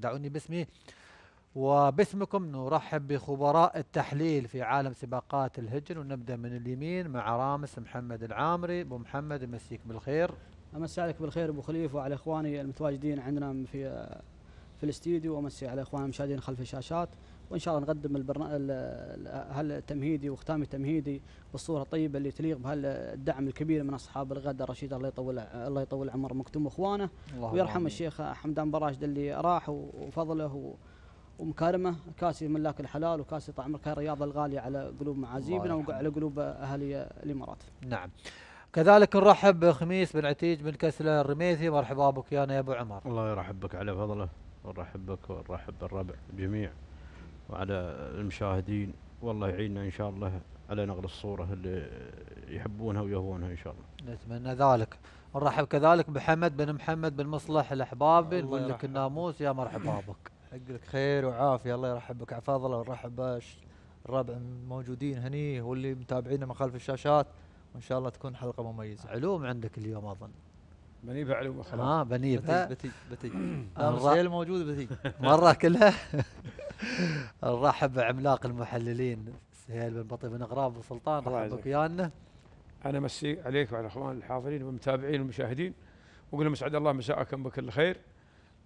دعوني باسمي. وباسمكم نرحب بخبراء التحليل في عالم سباقات الهجن ونبدأ من اليمين مع رامس محمد العامري. أبو محمد يمسيك بالخير. امسي عليك بالخير أبو خليفة وعلى إخواني المتواجدين عندنا في في الاستديو وامسي على إخواننا المشاهدين خلف الشاشات. وإن شاء الله نقدم البرنامج هالتمهيدي وختام التمهيدي بالصورة الطيبة اللي تليق بهالدعم الكبير من أصحاب الغد الرشيد الله يطول الله يطول عمر مكتوم واخوانه ويرحم الشيخ حمدان براشد اللي راح وفضله ومكارمه. كاسي ملاك الحلال وكاسي طعم الرياضه الغاليه على قلوب معازيبنا وعلى قلوب أهالي الإمارات. نعم. كذلك نرحب بخميس بن عتيج بن كسله الرميثي. مرحبا بك يا أبو عمر. الله يرحب بك على فضله ونرحب بك ونرحب بالربع الجميع وعلى المشاهدين والله يعيننا إن شاء الله على نقل الصورة اللي يحبونها ويهوونها إن شاء الله. نتمنى ذلك. نرحب كذلك بحمد بن محمد بن مصلح الأحبابي نقول لك الناموس يا مرحبا بك. حق لك خير وعافية الله يرحب بك على فضله ونرحب الربع الموجودين هني واللي متابعينا من خلف الشاشات وإن شاء الله تكون حلقة مميزة. علوم عندك اليوم أظن. بنيبه علوم خلاص. آه بنيبه. بتي بتي بتي. موجود بتي. مرة كلها. نرحب بعملاق المحللين سهيل بن بطي بن غراب وسلطان رحب بك ويانا. أنا مسي عليك وعلى اخوان الحاضرين والمتابعين والمشاهدين وأقول لهم أسعد الله مساءكم بكل خير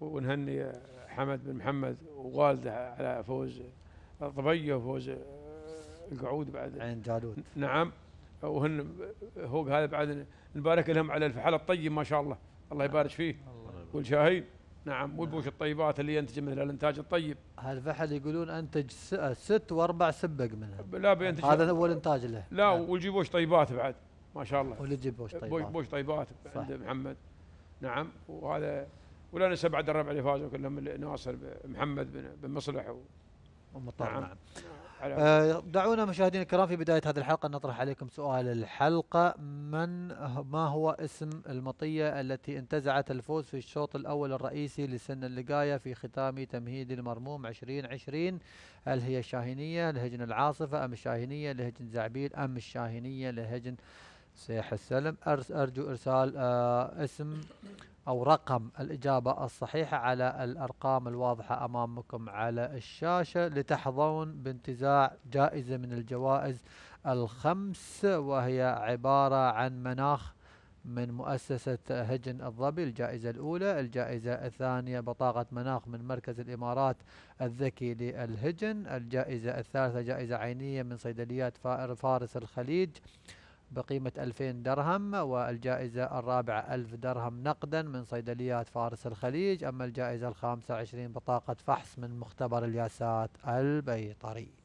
ونهني حمد بن محمد ووالده على فوز ضبيه وفوز القعود بعد عين جالوت نعم وهن هو هذا بعد نبارك لهم على الفحل الطيب ما شاء الله. الله يبارك فيه. والشاهين نعم والبوش الطيبات اللي ينتج منها الإنتاج الطيب. هالفحل يقولون أنتج ست وأربع سبق منها. لا بينتج هذا اول انتاج له. لا نعم. والجيبوش طيبات بعد ما شاء الله. واللي يجيب بوش طيبات. بوش طيبات عند محمد. نعم وهذا ولا ننسى بعد الربع اللي فازوا كلهم ناصر محمد بن مصلح ومطر نعم, نعم. آه دعونا مشاهدينا الكرام في بداية هذه الحلقة نطرح عليكم سؤال الحلقة. من ما هو اسم المطية التي انتزعت الفوز في الشوط الأول الرئيسي لسن اللقاية في ختام تمهيد المرموم 2020 هل هي الشاهينية لهجن العاصفة أم الشاهينية لهجن زعبيل أم الشاهينية لهجن سيح السلم. أرجو إرسال آه اسم أو رقم الإجابة الصحيحة على الأرقام الواضحة أمامكم على الشاشة لتحظون بانتزاع جائزة من الجوائز الخمس وهي عبارة عن مناخ من مؤسسة هجن الظبي الجائزة الأولى. الجائزة الثانية بطاقة مناخ من مركز الإمارات الذكي للهجن. الجائزة الثالثة جائزة عينية من صيدليات فارس الخليج. بقيمة 2000 درهم والجائزة الرابعة 1000 درهم نقدا من صيدليات فارس الخليج. أما الجائزة الخامسة 20 بطاقة فحص من مختبر الياسات البيطري.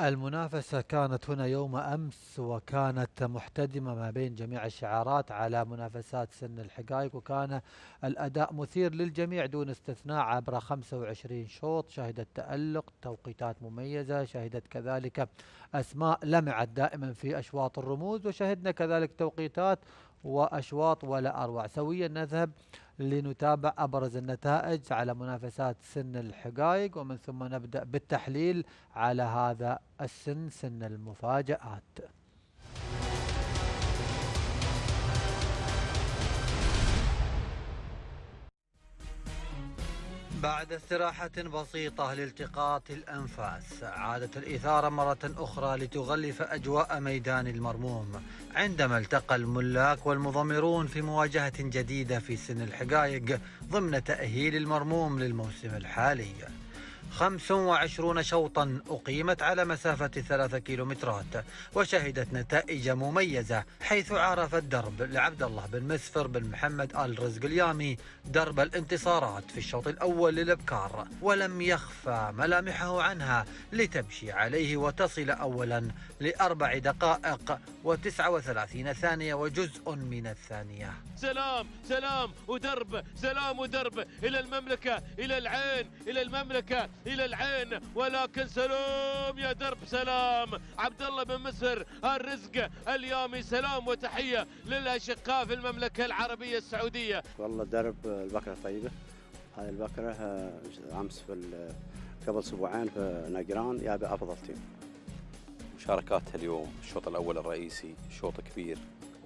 المنافسة كانت هنا يوم أمس وكانت محتدمة ما بين جميع الشعارات على منافسات سن الحقائق وكان الأداء مثير للجميع دون استثناء عبر 25 شوط. شهدت تألق توقيتات مميزة شهدت كذلك أسماء لمعت دائما في أشواط الرموز وشهدنا كذلك توقيتات وأشواط ولا أروع. سويا نذهب لنتابع أبرز النتائج على منافسات سن الحقائق ومن ثم نبدأ بالتحليل على هذا السن سن المفاجآت. بعد استراحة بسيطة لالتقاط الأنفاس عادت الإثارة مرة أخرى لتغلف أجواء ميدان المرموم. عندما التقى الملاك والمضمرون في مواجهة جديدة في سن الحقائق ضمن تأهيل المرموم للموسم الحالي. 25 شوطا أقيمت على مسافة ثلاثة كيلومترات وشهدت نتائج مميزة حيث عرف الدرب لعبد الله بن مسفر بن محمد آل رزق اليامي درب الانتصارات في الشوط الأول للأبكار ولم يخفى ملامحه عنها لتمشي عليه وتصل أولا لأربع دقائق وتسعة وثلاثين ثانية وجزء من الثانية. سلام سلام ودرب سلام ودرب إلى المملكة إلى العين إلى المملكة. إلى العين ولكن سلام يا درب سلام. عبد الله بن مسر الرزق اليامي سلام وتحية للأشقاء في المملكة العربية السعودية. والله درب البكرة طيبة. هاي البكرة آه، أمس في قبل أسبوعين في نجران يابي أفضل تيم مشاركاتها اليوم الشوط الأول الرئيسي شوط كبير.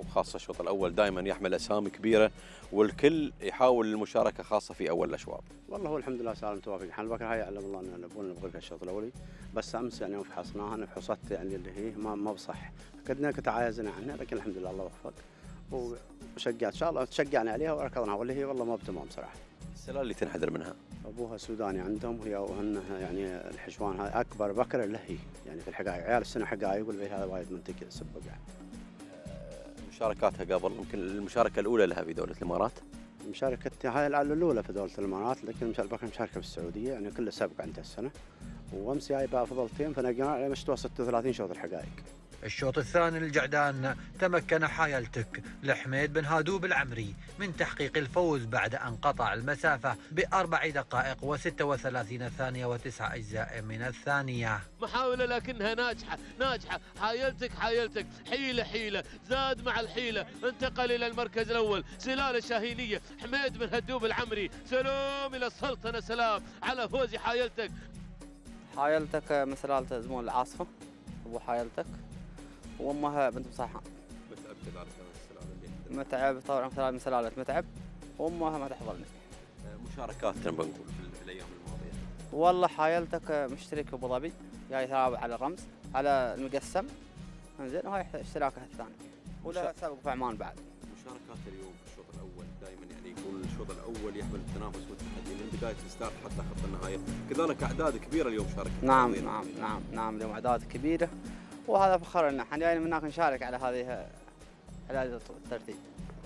وخاصة الشوط الأول دائما يحمل اسامي كبيرة والكل يحاول المشاركة خاصة في أول الأشواط. والله هو الحمد لله سالم توافق إحنا البكرة هاي علم الله ان نبغى نبغى الشوط الأولي. بس أمس يعني فحصناها فحوصات يعني اللي هي ما ما بصح. كنا كتعايزنا عنها لكن الحمد لله الله وفق وشجعت إن شاء الله تشجعنا عليها وركضناها واللي هي والله ما بتمام صراحة. السلال اللي تنحدر منها؟ أبوها سوداني عندهم وهي وهن يعني الحشوان هاي أكبر بكرة له هي. يعني في الحقائق عيال السنة حقائق يقول هذا وايد منتج سبق يعني. مشاركاتها قبل يمكن المشاركة الأولى لها في دولة الإمارات. مشاركتي هاي الأولى في دولة الإمارات لكن مش البكره مشاركة في السعودية يعني كله سابق عندها السنة وأمس جاي بافضل تيم فنقينا على مستوى 36 شوط الحقائق. الشوط الثاني للجعدان تمكن حايلتك لحميد بن هادوب العمري من تحقيق الفوز بعد أن قطع المسافة بأربع دقائق وستة وثلاثين ثانية وتسعة أجزاء من الثانية. محاولة لكنها ناجحة ناجحة. حايلتك حايلتك. حيلة حيلة. زاد مع الحيلة. انتقل إلى المركز الأول. سلالة شاهينية. حميد بن هدوب العمري. سلام إلى السلطنة. سلام على فوز حايلتك. حايلتك من سلالة زمون العاصفة. أبو حايلتك. وأمها بنت مصحة. متعب طبعا مثلا من سلالة متعب. وأمها ما تحضرني. مشاركاتنا بنقول في, الأيام الماضية. والله حايلتك مشترك في أبو ظبي. جاي يتابع على الرمز على المقسم. إنزين وهاي اشتراكه الثاني. ولا سابق في عمان بعد. مشاركات اليوم في الشوط الأول. دائما يعني يكون الشوط الأول يحمل التنافس والتحدي من بداية الستارت حتى خط النهاية. كذلك أعداد كبيرة اليوم شاركت. نعم نعم نعم نعم اليوم أعداد كبيرة. وهذا فخر لنا. إحنا جايين من هناك نشارك على هذه على هذا الترتيب.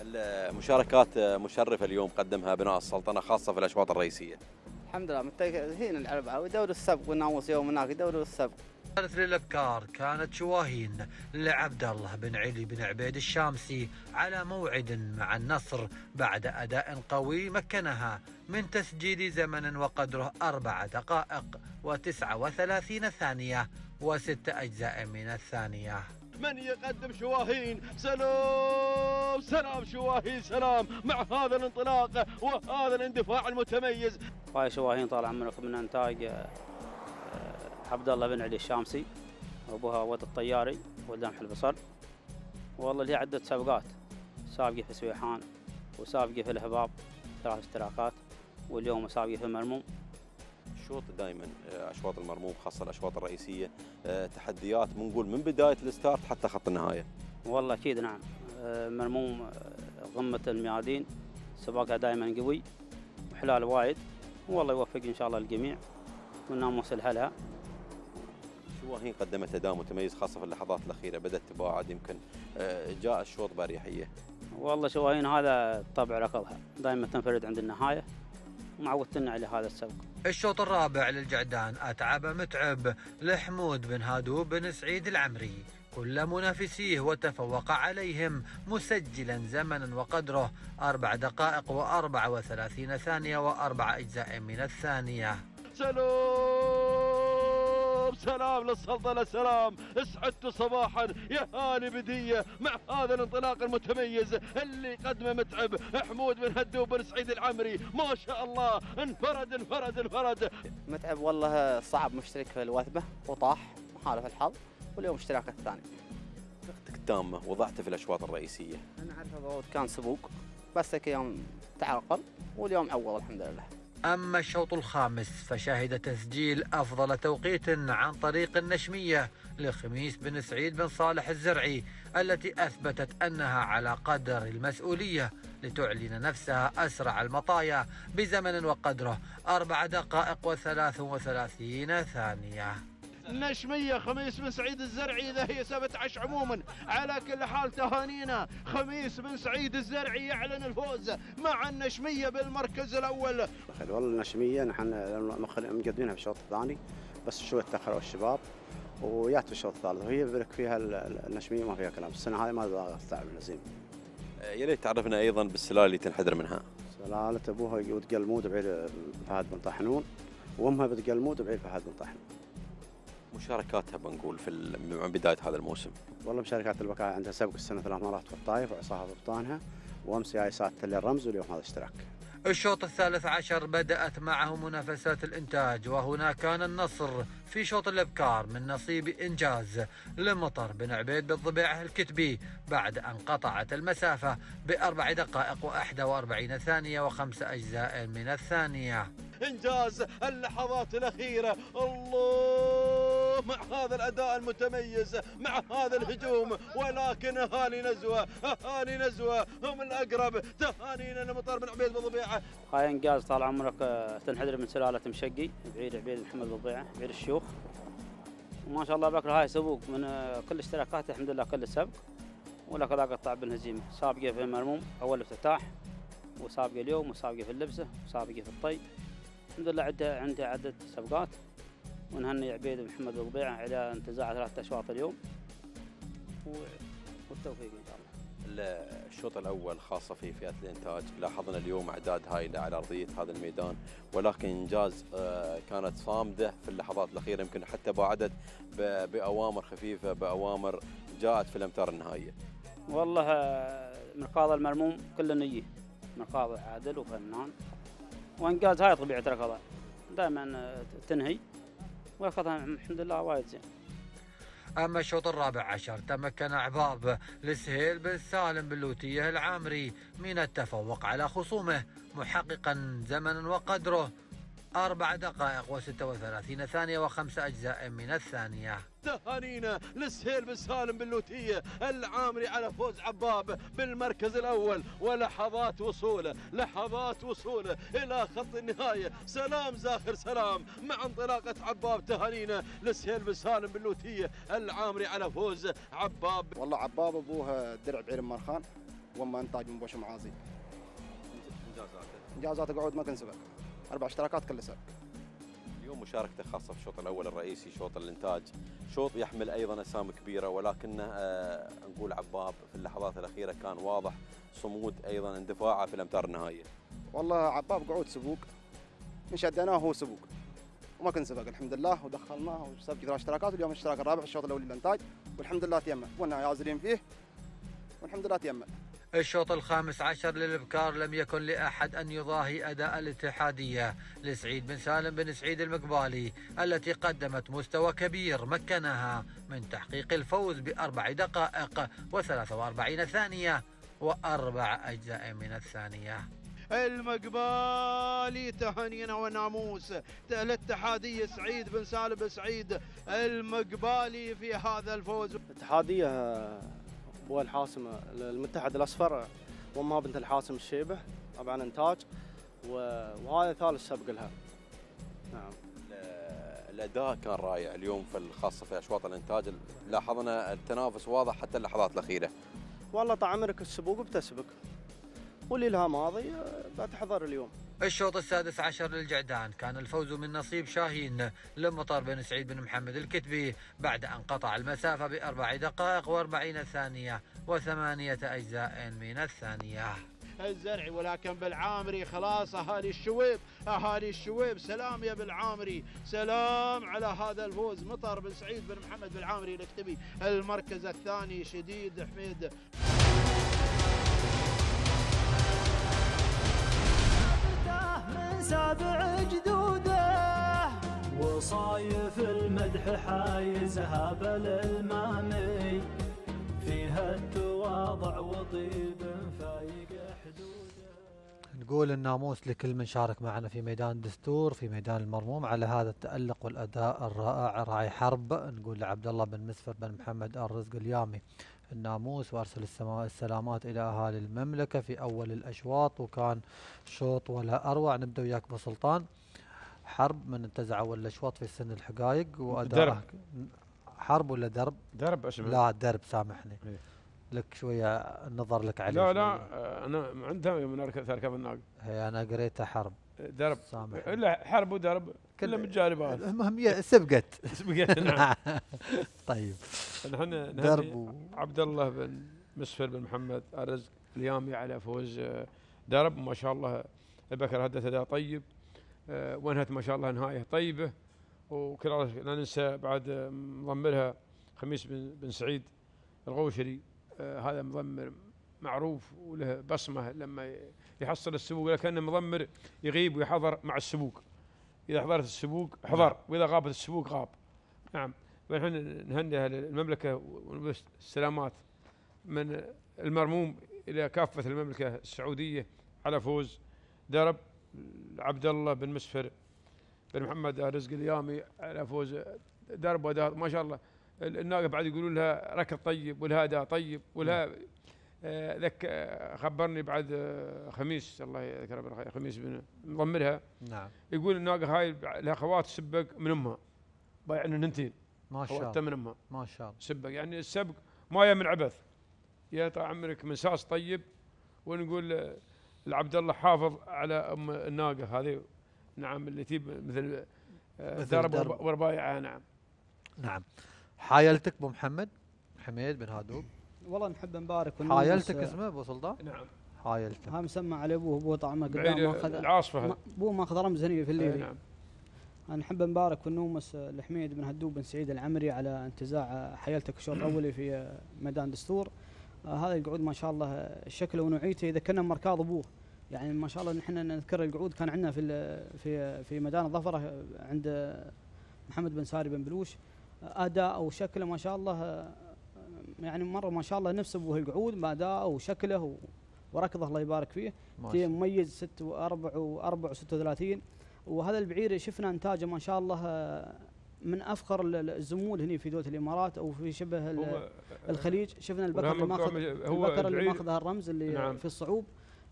المشاركات مشرفة اليوم قدمها ابناء السلطنة خاصة في الأشواط الرئيسية. الحمد لله. متجهين الأربعة. ودوري السبق والناموس يوم هناك. دوري السبق. كانت للأبكار كانت شواهين لعبد الله بن علي بن عبيد الشامسي على موعد مع النصر بعد أداء قوي مكنها من تسجيل زمن وقدره أربع دقائق وتسعة وثلاثين ثانية. وست أجزاء من الثانية. من يقدم شواهين؟ سلام سلام شواهين سلام. مع هذا الانطلاق وهذا الاندفاع المتميز. هاي شواهين طال عمرك من أنتاج آه، عبد الله بن علي الشامسي وابوها ود الطياري ولدان البصر والله لي عدة سابقات. سابقة في سويحان وسابقة في الهباب ثلاث اشتراكات واليوم سابقة في مرموم الشوط دائما أشواط المرموم خاصة الأشواط الرئيسية آه، تحديات بنقول من بداية الستارت حتى خط النهاية. والله أكيد نعم. آه، مرموم آه، قمة الميادين سباقها دائما قوي وحلال وايد والله يوفق إن شاء الله الجميع. والناموس لها شواهين قدمت أداء متميز خاصة في اللحظات الأخيرة؟ بدأت تباعد يمكن آه، جاء الشوط باريحيه والله شواهين هذا طبع ركضها. دائما تنفرد عند النهاية ومعودتنا على هذا السبق. الشوط الرابع للجعدان أتعب متعب. لحمود بن هادوب بن سعيد العمري. كل منافسيه وتفوق عليهم مسجلا زمنا وقدره. أربع دقائق وأربع وثلاثين ثانية وأربع أجزاء من الثانية. سلام! سلام للسلطنة سلام اسعدت صباحا. يا هاني بدية مع هذا الانطلاق المتميز اللي قدمه متعب. حمود بن هدوب بن سعيد العمري. ما شاء الله. انفرد انفرد انفرد. متعب والله. صعب مشترك في الوثبة. وطاح. محالف الحظ. واليوم اشتراك الثاني ثقتك التامه وضعته في الأشواط الرئيسية. أنا أعرف ابو كان سبوق. بس هيك يوم تعرقل. واليوم عوض الحمد لله. أما الشوط الخامس فشهد تسجيل أفضل توقيت عن طريق النشمية لخميس بن سعيد بن صالح الزرعي التي أثبتت أنها على قدر المسؤولية لتعلن نفسها أسرع المطايا بزمن وقدره. أربع دقائق وثلاث وثلاثين ثانية. نشمية خميس بن سعيد الزرعي إذا هي 17 عموما. على كل حال تهانينا. خميس بن سعيد الزرعي يعلن الفوز مع النشمية بالمركز الأول. والله النشمية نحن مقدمينها في الشوط الثاني. بس شوي تاخروا الشباب ويات في الشوط الثالث. وهي بلك فيها ال- ال- النشمية ما فيها كلام. السنة هاي ما ضاغط تعب الهزيمه آه، يا ريت تعرفنا أيضا بالسلال اللي تنحدر منها. سلالة أبوها وتقلمود بعيد فهد بن طحنون وأمها بتقلمود بعيد فهد بن طحنون مشاركاتها بنقول في من بداية هذا الموسم. والله مشاركات البكاء عندها سبق السنة ثلاث مرات في الطايف وعصاها ضبطانها وامس جاي ساعه الرمز واليوم هذا اشتراك. الشوط الثالث عشر بدأت معه منافسات الإنتاج وهنا كان النصر في شوط الإبكار من نصيب إنجاز لمطر بن عبيد بالضبيعة الكتبي بعد أن قطعت المسافة بأربع دقائق وأحدى وأربعين ثانية وخمس أجزاء من الثانية. إنجاز اللحظات الأخيرة الله! مع هذا الأداء المتميز مع هذا الهجوم. ولكن أهالي نزوة أهالي نزوة هم الأقرب. تهانينا لمطر بن عبيد بالضبيعة هاي إنجاز طال عمرك آه، تنحدر من سلالة مشقي بعيد عبيد محمد بالضيعه بعيد الشيوخ. وما شاء الله بكره هاي سبوق من آه، كل اشتراكاته الحمد لله كل سبق. ولا كذا قطع بالهزيمه سابقة في المرموم أول افتتاح وسابقة اليوم وسابقة في اللبسه وسابقة في الطي. الحمد لله عنده عنده عدد سبقات. ونهني عبيد محمد بالضيعه على انتزاع ثلاثة أشواط اليوم. والتوفيق إن شاء الله. ال- الشوط الأول خاصة في فئة الإنتاج لاحظنا اليوم أعداد هائلة على أرضية هذا الميدان ولكن إنجاز آه، كانت صامدة في اللحظات الأخيرة يمكن حتى باعدت ب- بأوامر خفيفة بأوامر جاءت في الأمتار النهائية. والله آه، مركاض المرموم كله نية. مركاض عادل وفنان. وإنجاز هاي طبيعة ركضها دائما تنهي. وركضها الحمد لله وايد زين. أما الشوط الرابع عشر تمكن أحباب لسهيل بن سالم باللوتية العامري من التفوق على خصومه محققا زمنا وقدره. أربع دقائق وستة وثلاثين ثانية وخمس أجزاء من الثانية. تهانينا لسهيل بن سالم باللوتية العامري على فوز عباب بالمركز الأول ولحظات وصوله لحظات وصوله إلى خط النهاية. سلام زاخر سلام مع انطلاقة عباب تهانينا لسهيل بن سالم باللوتية العامري على فوز عباب. والله عباب أبوه درع بعير مارخان واما انتاج من بوش معازي انجازاته قعود ما كان سبق أربع اشتراكات كل سبق اليوم مشاركته خاصة في الشوط الأول الرئيسي شوط الإنتاج. شوط يحمل أيضا أسامي كبيرة ولكنه آه، نقول عباب في اللحظات الأخيرة كان واضح صمود أيضا اندفاعه في الأمتار النهائية. والله عباب قعود سبوق من شدناه هو سبوق وما كان سبق الحمد لله ودخلناه وسبق ثلاث اشتراكات واليوم الاشتراك الرابع الشوط الأول للإنتاج. والحمد لله تيمم. كنا يازرين فيه. والحمد لله تيمم. الشوط الخامس عشر للإبكار لم يكن لأحد أن يضاهي أداء الاتحادية لسعيد بن سالم بن سعيد المقبالي التي قدمت مستوى كبير مكنها من تحقيق الفوز بأربع دقائق وثلاثة وأربعين ثانية وأربع أجزاء من الثانية. المقبالي تهانينا وناموس الاتحادية سعيد بن سالم بن سعيد المقبالي في هذا الفوز. الاتحادية ابوها الحاسم المتحد الأصفر وامها بنت الحاسم الشيبة طبعا إنتاج و- وهذا ثالث سبق لها. نعم. ال- الأداء كان رائع اليوم في الخاصه في أشواط الإنتاج. لاحظنا التنافس واضح حتى اللحظات الأخيرة. والله طال عمرك السبوق بتسبق. واللي لها ماضي آه، بتحضر اليوم. الشوط السادس عشر للجعدان. كان الفوز من نصيب شاهين لمطر بن سعيد بن محمد الكتبي بعد أن قطع المسافة بأربع دقائق وأربعين ثانية وثمانية أجزاء من الثانية. الزرعي ولكن بالعامري خلاص أهالي الشويب أهالي الشويب سلام يا بالعامري سلام على هذا الفوز. مطر بن سعيد بن محمد بالعامري الاكتبي المركز الثاني شديد حميد. سابع جدوده وصايف المدح حايزها بالالمامي فيها التواضع وطيب فايق حدوده. تقول الناموس لكل من شارك معنا في ميدان الدستور في ميدان المرموم على هذا التألق والأداء الرائع. راعي حرب نقول لعبد الله بن مسفر بن محمد آل رزق اليامي الناموس وأرسل السما- السلامات إلى أهالي المملكة في أول الأشواط وكان شوط ولا أروع. نبدأ وياك ابو سلطان حرب من انتزع أول الأشواط في سن الحقائق واداءه حرب ولا درب؟ درب اسمه لا درب سامحني. إيه. لك شوية النظر لك عليه لا لا شوية. آه، أنا عندها يوم الناقه هي أنا قريتها حرب. درب. سامح الا حرب ودرب. كل- كله متجاربات المهم سبقت. سبقت نعم. طيب. نحن درب عبد الله بن مسفر بن محمد الرزق اليامي على فوز آه، درب. ما شاء الله بكر هدت أداء طيب آه، وانهت ما شاء الله نهاية طيبة. وكل لا ننسى بعد آه، مضمرها خميس بن, بن سعيد الغوشري هذا مضمر معروف وله بصمة لما يحصل السبوق لكنه مضمر يغيب ويحضر مع السبوق. إذا حضرت السبوق حضر. وإذا غابت السبوق غاب. نعم. ونحن نهنئ أهل المملكه ونبث السلامات من المرموم إلى كافة المملكة السعودية على فوز درب عبد الله بن مسفر بن محمد رزق اليامي على فوز درب. ودار ما شاء الله ال- الناقة بعد يقولون لها ركض طيب ولها اداء طيب ولها آه، ذك آه، خبرني بعد آه، خميس الله يذكره بالخير خميس بن مضمرها. نعم. يقول الناقه هاي لها خوات سبق من أمها. بايع ننتين. ما شاء الله. من أمها. ما شاء الله. سبق. يعني السبق ما يا من عبث. يا طال عمرك مساس طيب. ونقول آه، لعبد الله حافظ على أم الناقة هذه. نعم اللي تجيب مثل آه، مثل درب درب. ورب- وربايعها نعم. نعم. حايلتك أبو محمد حميد بن هادوب. والله نحب نبارك حايلتك اسمه أبو سلطان؟ نعم. حايلتك. ها مسمى على أبوه أبوه طعمه قدام ماخذ العاصفة. أبوه ماخذ رمز هني في. الليل أي نعم. نحب نبارك ونومس آه، لحميد بن هدوب بن سعيد العمري على انتزاع حيلتك الشوط الأولي في ميدان دستور. آه، هذا القعود ما شاء الله شكله ونوعيته. إذا كنا مركاض أبوه يعني ما شاء الله نحن نذكر القعود كان عندنا في في في ميدان الظفرة عند محمد بن ساري بن بلوش. آه، أداء وشكله ما شاء الله يعني مرة ما شاء الله نفس ابوه القعود ما اداءه وشكله وركضه الله يبارك فيه. مميز 6 و4 و4 و36 وهذا البعير شفنا إنتاجه ما شاء الله آه، من أفخر ال- ال- الزمول هنا في دوله الإمارات أو في شبه الخليج شفنا البكر اللي ماخذ البكر اللي البعير ماخذ هالرمز اللي نعم. في الصعوب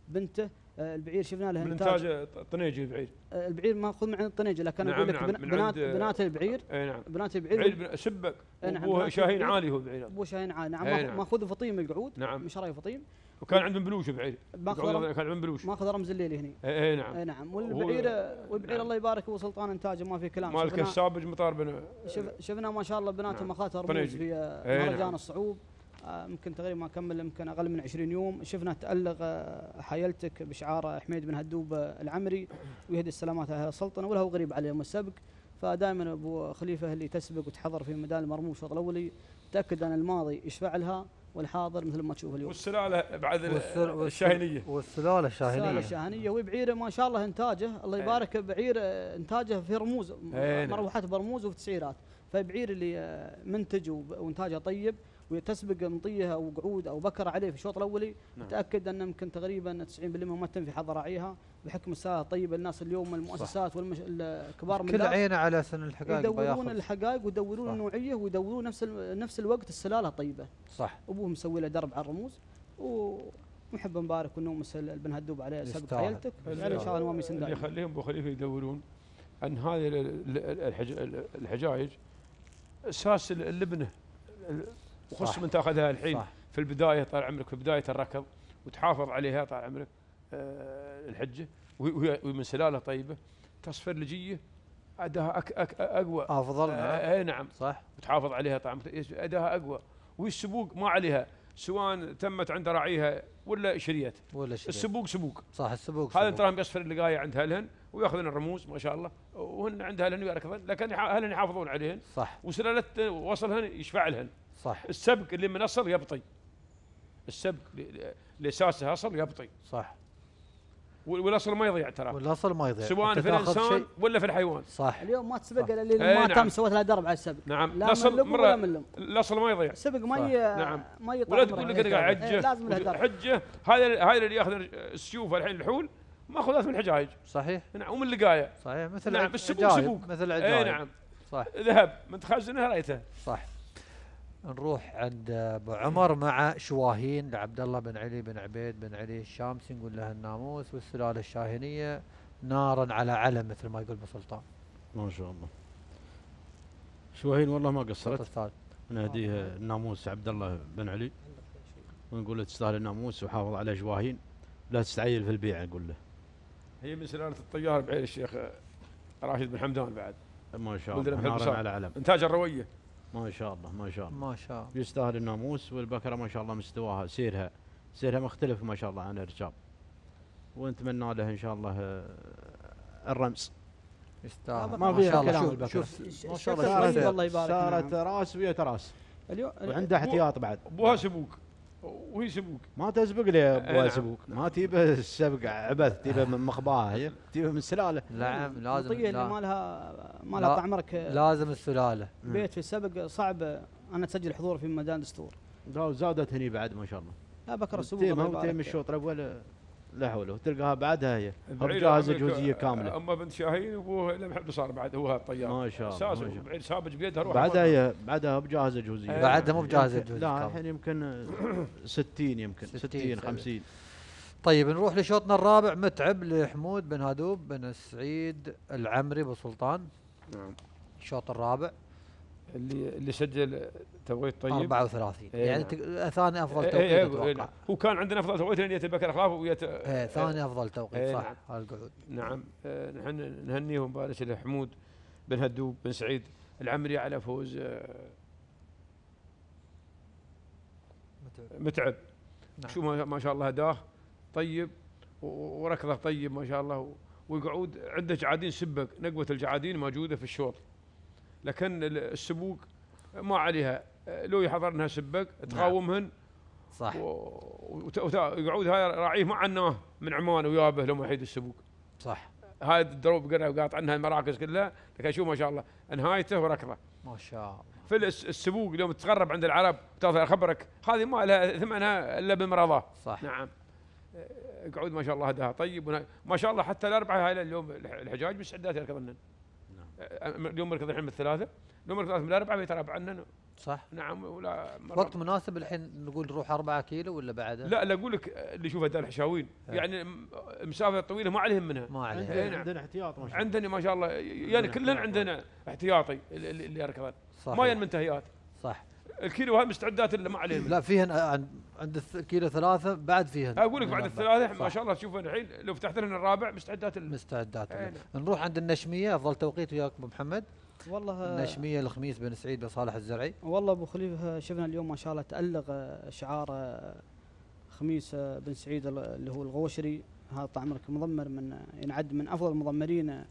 بنته البعير شفنا له من إنتاج. انتاج طنيجي البعيد آه، البعير ماخذ من عند الطنيجة لكن نعم، أقول لك نعم، بنات بنات البعير. إي نعم. بنات البعير سبق أي نعم، أبوه شاهين البعير. عالي هو بعيد ابو شاهين عالي. نعم نعم. ماخذ فطيم القعود. نعم. من شراي فطيم؟ وكان عندهم بلوش ماخذ رم- كان عندهم بلوش. ماخذ رمز الليل هنا إي نعم. إي نعم. والبعير والبعير نعم. الله يبارك ابو سلطان إنتاجه ما في كلام. مالك السابج مطار شفنا ما شاء الله بنات نعم. مخاطر رموز. في آه، مهرجان نعم. الصعوب. آه، يمكن تقريبا ما كمل يمكن أقل من 20 يوم. شفنا تألق آه، حيلتك بشعار حميد بن هدوب آه، العمري ويهدي السلامات على السلطنة وله غريب على يوم السبق فدائما أبو خليفة اللي تسبق وتحضر في ميدان المرموم الشوط الاولي تأكد أن الماضي يشفع لها والحاضر مثل ما تشوف اليوم. والسلالة بعد ال- والسل- والسل- الشاهينية. والسلالة سالة الشاهينية الشاهنيه وبعيره ما شاء الله إنتاجه. الله إيه. يبارك بعير آه، إنتاجه في رموز إيه نعم. مروحات برموز وفي تسعيرات. فبعير اللي آه، منتج وإنتاجه طيب. وتسبق مطيه أو قعود أو بكر عليه في الشوط الأولي نعم. تاكد أن يمكن تقريبا 90% ما تم في حظ راعيها بحكم الساعة طيبه الناس اليوم المؤسسات والكبار من كل عينة على سن الحقائق يدورون الحقائق ويدورون. النوعية ويدورون نفس ال- نفس الوقت السلالة طيبة. صح. أبوه مسوي له درب على الرموز. ونحب نبارك ونوم البن هدوب عليه سبق. عيلتك. يعني ان شاء الله. ما يسن اللي يخليهم أبو خليفة يدورون ان هذه ال- ال- الحج- الحجايج. أساس اللبنه ال- صح. وخص من تاخذها الحين صح. في البداية طال عمرك في بداية الركض وتحافظ عليها طال عمرك آه، الحجة. وهي من سلالة طيبة. تصفر لجية أداها أك أك أقوى. أفضل آه، اي نعم. صح. وتحافظ عليها طبعا أداها أقوى. والسبوق ما عليها. سواء تمت عند راعيها ولا شريت. ولا شيء السبوق سبوق. صح السبوق هذا. تراهم يصفر اللقايه عند أهلهن وياخذون الرموز ما شاء الله. وهن عند أهلهن ويركضن لكن أهلهن يحافظون عليهن. صح. وسلالة وصلهن يشفع لهن. صح. السبق اللي من أصل يبطي. السبق ل- ل- لأساسه أصل يبطي. صح. وال- والأصل ما يضيع ترى. والأصل ما يضيع. سواء في الإنسان ولا في الحيوان. صح. اليوم ما تسبق اللي إيه ما نعم. تم سويت لها درب على السبق نعم. الأصل مرة الأصل ما يضيع. سبق ما. ي... نعم. ما يطلع ولا تقول لك. أنا قاعد إيه، حجه درب. حجة. هذا هذا اللي يأخذ السيوف الحين الحول ماخوذات من الحجايج صحيح. نعم. ومن اللقايه صحيح. مثل نعم. السبوق سبوق مثل اي عجايب. نعم. صح. ذهب. من تخزنه رأيته صح. نروح عند أبو عمر مع شواهين لعبد الله بن علي بن عبيد بن علي الشامسي نقول له الناموس والسلالة الشاهينية نارا على علم مثل ما يقول أبو سلطان. ما شاء الله. شوهين والله ما قصرت. أستاذ. نهديه الناموس عبد الله بن علي ونقول له تستاهل الناموس وحافظ على شواهين. لا تستعجل في البيع نقول له. هي من سلالة الطيار بعين الشيخ راشد بن حمدان بعد. ما شاء الله نارا. على علم. إنتاج الروية. ما شاء الله ما شاء الله. ما شاء الله. يستاهل الناموس والبكرة ما شاء الله مستواها سيرها سيرها مختلف ما شاء الله عن الرجال. ونتمنى له إن شاء الله آه، الرمز. يستاهل. ما ما فيها شاء الله. كلام شوف البكرة. شوف ما شاء الله. طيب شوف الله يبارك صارت نعم. راس ويا راس اليوم وعندها احتياط بعد. أبوها سبوق وهي سبوق ما تسبق لي أي ابوها نعم. سبوق ما تجيب السبق عبث تجيبها من مخباها هي تجيبها من السلاله نعم لازم المطيه اللي لا- ما لها ما لا- لها طعمرك. لازم السلالة. بيت في السبق صعب. أنا تسجل حضور في ميدان دستور لا زادت هني بعد ما شاء الله. لا بكرة السبوق تيم. الشوط الأول. لا حول وتلقاها بعدها هي. جاهزه جوزيه كاملة. أما بنت شاهين وابوها لم يحب صار بعد هو الطيار. ما شاء الله،. بعير سابج بيدها روح بعدها هي بعدها بجاهزه جوزيه. بعدها مو بجاهزة يمكن- جوزية لا. الحين يمكن 60 يمكن 60 60 50 طيب نروح لشوطنا الرابع متعب لحمود بن هدوب بن سعيد العمري ابو سلطان نعم. الشوط الرابع. اللي اللي سجل توقيت طيب. 34 إيه. يعني نعم. ثاني أفضل إيه توقيت إيه أتوقع. إيه هو كان عندنا أفضل توقيت لأن يت بكر اخلاف ويت إيه ثاني أفضل توقيت إيه صح نعم. هالقعود نعم. آه، نحن نهنيه ونبارك له حمود بن هدوب بن سعيد العمري على فوز آه، متعب. نعم. شو ما شاء الله هداه طيب وركضة طيب ما شاء الله و- ويقعود عنده جعادين سبق نقوة الجعادين موجودة في الشوط. لكن ال- السبوق ما عليها. لو يحضرنها سبق تقاومهن. صح. ويقعود هاي راعيه ما عناه من عمان ويابه لو ما يحيد السبوق صح. هاي الدروب قرا وقاطع عنها المراكز كلها لكن شوف ما شاء الله نهايته وركضه. ما شاء الله. في الس- السبوق اليوم تتغرب عند العرب تاخذ اخبرك هذه ما لها ثمنها إلا بمرضاه صح. نعم. قعود ما شاء الله هداها. طيب ما شاء الله حتى الأربعة هاي اليوم الح- الحجاج مستعدات يركضن. اليوم مركض الحين من الثلاثة اليوم مركض من الأربعة بيترابع عننا صح نعم ولا مرة- وقت مناسب الحين نقول نروح 4 كيلو ولا بعده؟ لا لا أقول لك اللي يشوف هدول الحشاوين. يعني مسافه طويله ما عليهم منها ما عليها. إيه عندنا نعم. عندنا احتياط ما شاء الله عندنا ما شاء الله يعني عندنا كلنا احتياط. عندنا احتياطي اللي, صحيح. ما ين منتهيات صح الكيلو هاي مستعدات اللي ما عليهم. لا فيهن آه، عند عند الث- كيلو ثلاثة بعد فيهن. أقول لك بعد الأربعة. ما. شاء الله تشوف الحين لو فتحت لنا الرابع مستعدات ال- مستعدات إيه. نروح عند النشمية أفضل توقيت وياك أبو محمد. والله النشمية الخميس بن سعيد بن صالح الزرعي. والله أبو خليفة شفنا اليوم ما شاء الله تألق آه، شعار آه، خميس آه، بن سعيد ال- اللي هو الغوشري. هذا طال عمرك مضمر من آه، ينعد من أفضل المضمرين آه،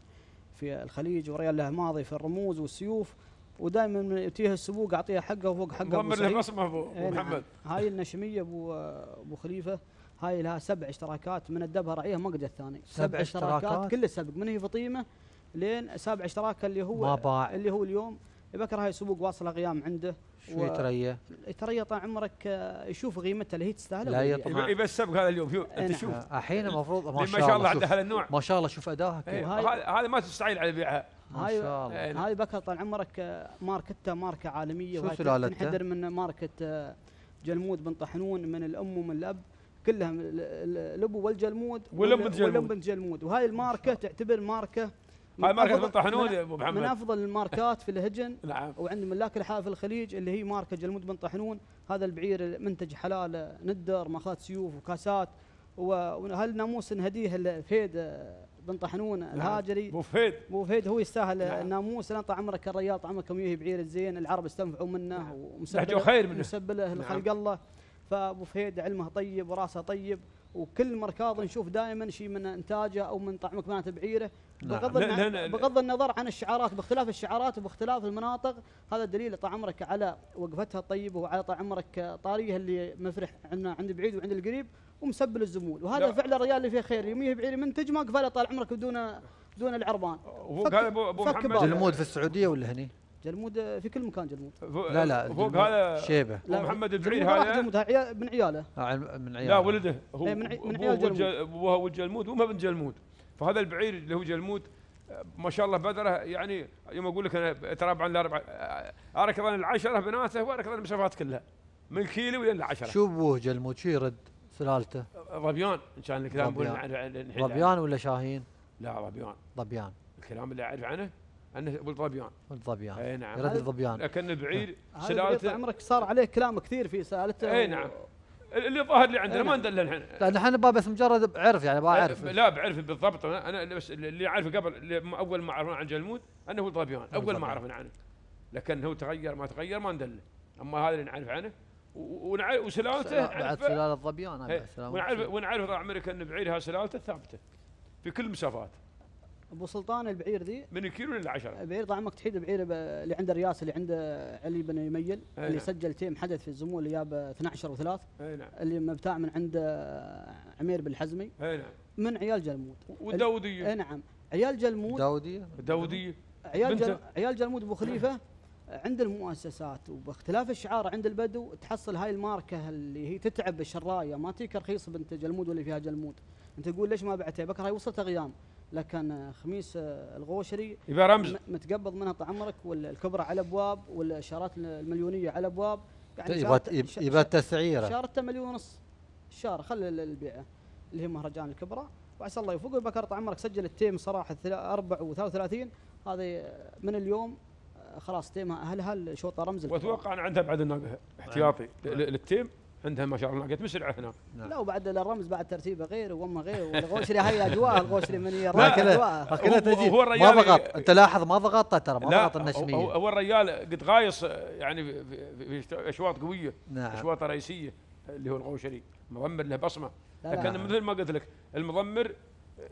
في الخليج وريال له ماضي في الرموز والسيوف. ودائما من يتيه السبوق اعطيه حقه وفوق حقه مضمر له سعيد. بصمه ابو إيه أبو نعم. محمد هاي النشمية أبو أبو خليفة هاي لها سبع اشتراكات من الدبها رعيها ما قد الثاني سبع اشتراكات؟ كل السبق من هي فطيمة لين سابع اشتراك اللي هو ما باع. اللي هو اليوم بكر هاي سبوق واصلة قيام عنده شوي تريه ترى طال عمرك آه، يشوف قيمتها اللي هي تستاهل لا. يطمع. يبقى السبق هذا اليوم شوف إيه أنت نعم. شوف الحين المفروض ما ما شاء, الله شوف. عنده هالنوع ما شاء الله شوف أداها إيه، كيف وهاي- هذا ما تستعيل على بيعها هاي شاء الله. نعم. هاي بكر طال عمرك آه، ماركتها ماركة عالمية شو سلالتها؟ تنحدر من ماركة آه، جلمود بن طحنون من الأم ومن الأب. كلها من ال- ال- الابو والجلمود والأم وال- بنت جلمود. والأم بنت جلمود. وهاي الماركة تعتبر ماركة من هاي ماركة أفضل- بن طحنون من- يا أبو من محمد. أفضل الماركات في الهجن. نعم. وعند ملاك الحافل في الخليج اللي هي ماركة جلمود بن طحنون هذا البعير منتج حلال ندر ماخذات سيوف وكاسات. و- وهالناموس نهديه الفيد آه، بن طحنون الهاجري. أبو فهد. أبو فهد هو يستاهل نعم. الناموس. لأن طال عمرك الرياض طال عمرك يهي بعير الزين. العرب استنفعوا منه نهجوا خير منه. ومسبله نعم. لخلق الله. فأبو فهد علمه طيب وراسه طيب. وكل مركاض نشوف دائما شيء من إنتاجه أو من طعم كمانة بعيره. نعم. بغض, بغض النظر عن الشعارات باختلاف الشعارات وباختلاف المناطق هذا دليل طال عمرك على وقفتها الطيبة وعلى طال عمرك طاريها اللي مفرح عندنا عند البعيد وعند القريب. ومسبل الزمول وهذا لا. فعلا الرجال اللي فيه خير. يوميه بعير منتج ما قفله طال عمرك بدون بدون العربان. فك- قال ابو أبو فك محمد. جلمود في السعودية ولا هني؟ جلمود في كل مكان جلمود. لا لا فوق جلمود هذا شيبة. لا، محمد البعير جلمود واحد هذا؟ جلمود من عياله. آه، من عيال لا ولده. هو إيه، من عي- من عيال ولد جل- ابوها ولد جلمود وما بنت جلمود. فهذا البعير اللي هو جلمود ما شاء الله بذره يعني يوم أقول لك أنا ترى عن الاربع أركض العشرة بناته وأركض المسافات كلها. من كيلو إلى العشرة. شو ابوه جلمود شو يرد؟ سلالته. ظبيان ان كان الكلام الحين ظبيان ولا شاهين؟ لا ظبيان ظبيان الكلام اللي أعرف عنه انه أبو الظبيان الظبيان أي نعم. يرد الظبيان لكن البعير طال سلالته عمرك صار عليه كلام كثير في سلالته أي نعم. اللي ظاهر لي عندنا ما نعم. ندل الحين. لا نحن با بس مجرد عرف يعني با أعرف. لا بعرف بالضبط. أنا أنا بس اللي أعرفه قبل اللي أول ما عرفنا عن جلمود أنه هو الظبيان أول. ما عرفنا عنه. لكن هو تغير ما تغير ما ندله أما هذا اللي نعرف عنه ونعرف وسلالته سلا- بعد سلاله ظبيان هاي إيه، ونعرف ونعرف عمرك إن بعيرها سلالته ثابتة في كل المسافات أبو سلطان البعير ذي؟ من الكيلو للعشره البعير طال عمرك تحيد البعير ب- اللي عنده الرياس اللي عنده علي بن يميل أي اللي نعم. سجل تيم حدث في الزمول اللي جاب 12 و3 اي نعم. اللي مبتاع من عند عمير بن الحزمي. اي نعم. من عيال جلمود؟ والداوديه اي نعم. عيال جلمود داودية. الداوديه عيال. جل عيال جلمود أبو خليفة. عند المؤسسات وباختلاف الشعار عند البدو تحصل هاي الماركة اللي هي تتعب الشراية. ما تيك رخيص بنت جلمود واللي فيها جلمود. أنت تقول ليش ما بعتها؟ بكره هاي وصلت أغيام. لكن خميس الغوشري يبقى رمز. متقبض منها طال عمرك والكبرى على أبواب والشارات المليونية على أبواب. يبغى شارت- ش- يبغى ش- تسعيرة. شارته مليون ونص. الشارة خلي ال- البيعة اللي هي مهرجان الكبرى. وعسى الله يوفقه البكر طال عمرك سجل التيم صراحة ثلا- 34 هذه من اليوم خلاص تيمها اهلها الشوطة رمز. وأتوقع ان عندها بعد الناقه احتياطي. ل- للتيم عندها ما شاء الله ناقه مسرعه هناك لا وبعد الرمز بعد ترتيبه غير وأمة غير والغوشري هي أجواء الغوشري من هي لا، كذا- اجواء كذا هو- تجي ما الرجال ضغط. أنت لاحظ ما ضغطت ترى ما لا ضغط النشميه هو الرجال قد غايص آه، يعني في, في, في أشواط قوية. نعم. أشواط رئيسية اللي هو الغوشري مضمر له بصمة. لا. لكن مثل ما قلت لك المضمر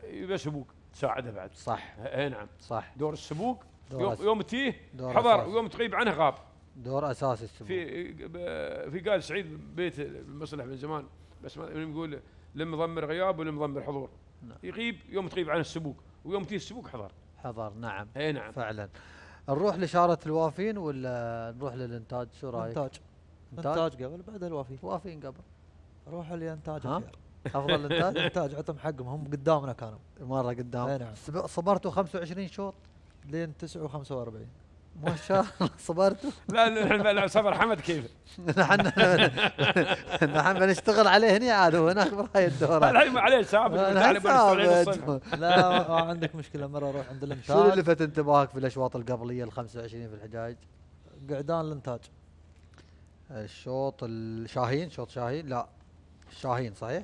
يبقى سبوق تساعده بعد. صح. أي نعم. صح. دور السبوق يوم, يوم تيه حضر. ويوم تغيب عنه غاب. دور اساسي السبوع في ب- في قال سعيد بيت المصلح من زمان بس ما يقول للمضمر غياب وللمضمر حضور. نعم. يغيب يوم تغيب عنه السبوق ويوم تيه السبوق حضر. حضر نعم. اي نعم. فعلا. نروح لشارة الوافين ولا نروح للإنتاج؟ شو رأيك؟ إنتاج. إنتاج؟ قبل بعد الوافي وافين قبل. روحوا لانتاج أفضل الانتاج إنتاج عطهم حقهم هم قدامنا كانوا. مرة قدام. اي نعم. صبرتوا 25 شوط؟ لين 9 و45 ما شاء الله صبرتوا لا لا لا, لا صبر. حمد كيف؟ نحن نحن بنشتغل عليه هنا عاد وهناك براي تعال بنشتغل عليه ثابت. بالصنع. لا ما ما عندك مشكلة مرة أروح عند شو اللي الانتاج لفت انتباهك في الأشواط القبلية ال 25 في الحجاج؟ قعدان الإنتاج. الشوط الشاهين شوط شاهين؟ لا شاهين صحيح؟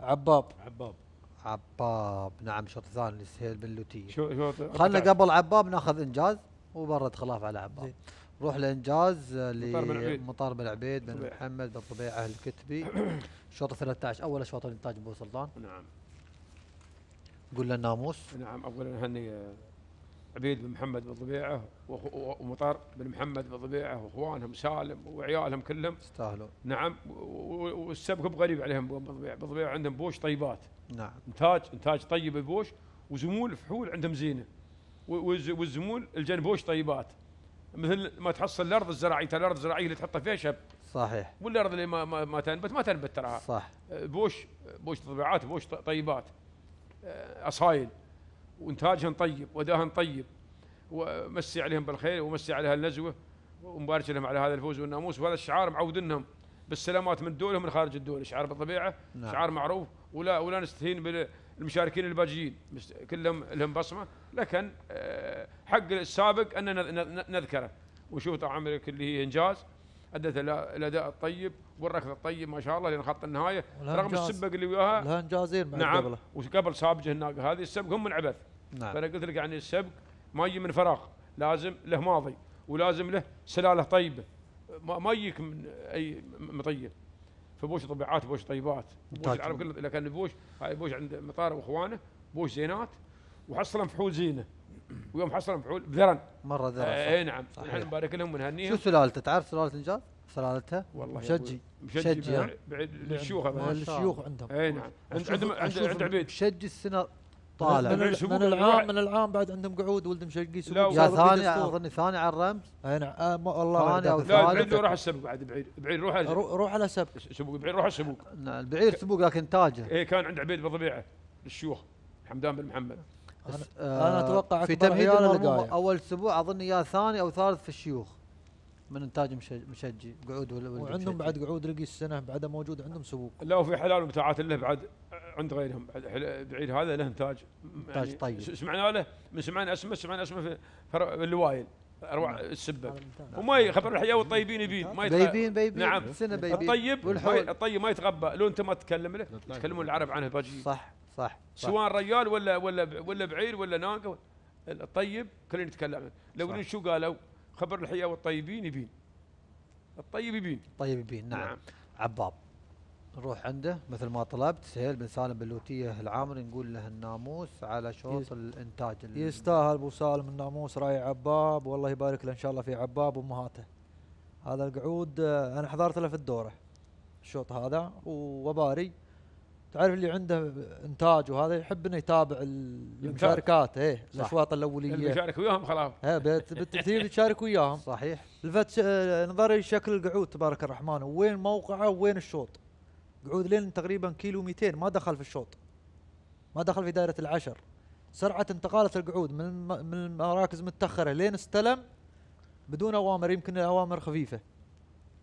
عباب. عباب. عباب. نعم الشوط الثاني اللي سهيل بن لوتي شو خلنا قبل عباب ناخذ إنجاز وبرد خلاف على عباب. زين. روح لإنجاز آه، مطار بن عبيد. لمطار بن عبيد بن. محمد بن طبيعه الكتبي الشوط 13 أول اشواط الانتاج ابو سلطان. نعم. قول لنا الناموس نعم اولا هني آه، عبيد بن محمد بن ضبيعه وأخو- ومطر بن محمد بن ضبيعه واخوانهم سالم وعيالهم كلهم. يستاهلوا نعم والسبق بغريب عليهم بن بن ضبيعه عندهم بوش طيبات. نعم. انتاج انتاج طيب البوش وزمول فحول عندهم زينة. والزمول الجنبوش طيبات. مثل ما تحصل الأرض الزراعية الأرض الزراعية اللي تحطها فيها شب. صحيح. والأرض اللي ما ما, ما تنبت ما تنبت تراها صح. بوش بوش طبيعات بوش طيبات. آه، أصايل. وإنتاجهم طيب وداهن طيب. ومسي عليهم بالخير ومسي عليها النزوه ومبارك لهم على هذا الفوز والناموس. وهذا الشعار معودنهم بالسلامات من الدولة ومن خارج الدولة شعار بالطبيعة نعم. شعار معروف. ولا ولا نستهين بالمشاركين الباجيين. كلهم لهم بصمة. لكن آه، حق السابق أن نذكره. ونشوف طال عمرك اللي هي إنجاز ادت إلى الأداء الطيب والركض الطيب ما شاء الله لين خط النهاية. رغم. السبق اللي وياها. لها إنجازين بعد نعم. وقبل سابجه الناقه هذه السبق هم من عبث. نعم. فأنا قلت لك يعني السبق ما يجي من فراغ. لازم له ماضي. ولازم له سلالة طيبة. ما, ما يجيك من أي مطيه فبوش طبيعات بوش طيبات. بوش طيب. العرب كله لكن بوش هاي بوش عند مطار وإخوانه بوش زينات وحصلهم فحول زينة. ويوم حصلهم فحول بذرن مرة ذرة اي نعم. صحيح. نحن نبارك لهم شو ونهنيهم سلالته؟ تعرف سلالة انجاز؟ سلالتها؟ والله مشجي. مشجي بعد للشيوخ الشيوخ. عندهم. اي نعم. عند عند عبيد مشجي السنة طالع من, من. العام من العام بعد عندهم قعود ولد مشقي يا ثاني. اظني ثاني على الرمز أي نعم آه والله ثاني. لا ثالث. بعيد روح السبق بعد بعيد بعيد روح روح على سبق سبوق بعيد روح السبوق نعم، البعير سبوق لكن تاجه إيه كان عند عبيد بالضبيعه للشيوخ حمدان بن محمد أنا- آه، أنا أتوقع في تمهيد. أول أسبوع أظن يا ثاني أو ثالث في الشيوخ من إنتاج مشج- مشجي قعود وعندهم. بعد قعود رقي السنة بعده موجود عندهم سبوق لا وفي حلال ومتاعات له بعد عند غيرهم. بعد بعيد هذا له إنتاج. إنتاج طيب. س- سمعنا له من سمعنا اسمه سمعنا اسمه في فر- اللوايل أروع نعم. السبك. وما يخبر الحياة والطيبين يبين ما يتغ- بيبين بيبين. نعم. سنة بيبين. الطيب والحول. الطيب ما يتغبى. لو أنت ما تتكلم له يتكلمون العرب عنه باجي. صح صح صح. سواء ريال ولا ولا ولا بعير ولا ناقة الطيب كلنا نتكلم لو شو قالوا خبر الحياة والطيبين يبين الطيب يبين طيب يبين نعم, نعم. عباب نروح عنده. مثل ما طلبت سهيل بن سالم بن لوتيه العامري نقول له الناموس على شوط الإنتاج ال- يستاهل أبو سالم الناموس. رأي عباب والله يبارك له إن شاء الله في عباب وأمهاته. هذا القعود آه، أنا حضرت له في الدورة الشوط هذا وباري. تعرف اللي عنده إنتاج وهذا يحب إنه يتابع ال- المشاركات إيه الأشواط الأولية. المشارك وياهم خلاص. إيه بتجي تشارك وياهم. صحيح. لفت آه، نظري شكل القعود تبارك الرحمن. وين موقعه وين الشوط؟ قعود لين تقريبا كيلو 200 ما دخل في الشوط. ما دخل في دائره العشر. سرعة انتقالة القعود من من المراكز متأخرة لين استلم بدون أوامر يمكن أوامر خفيفة.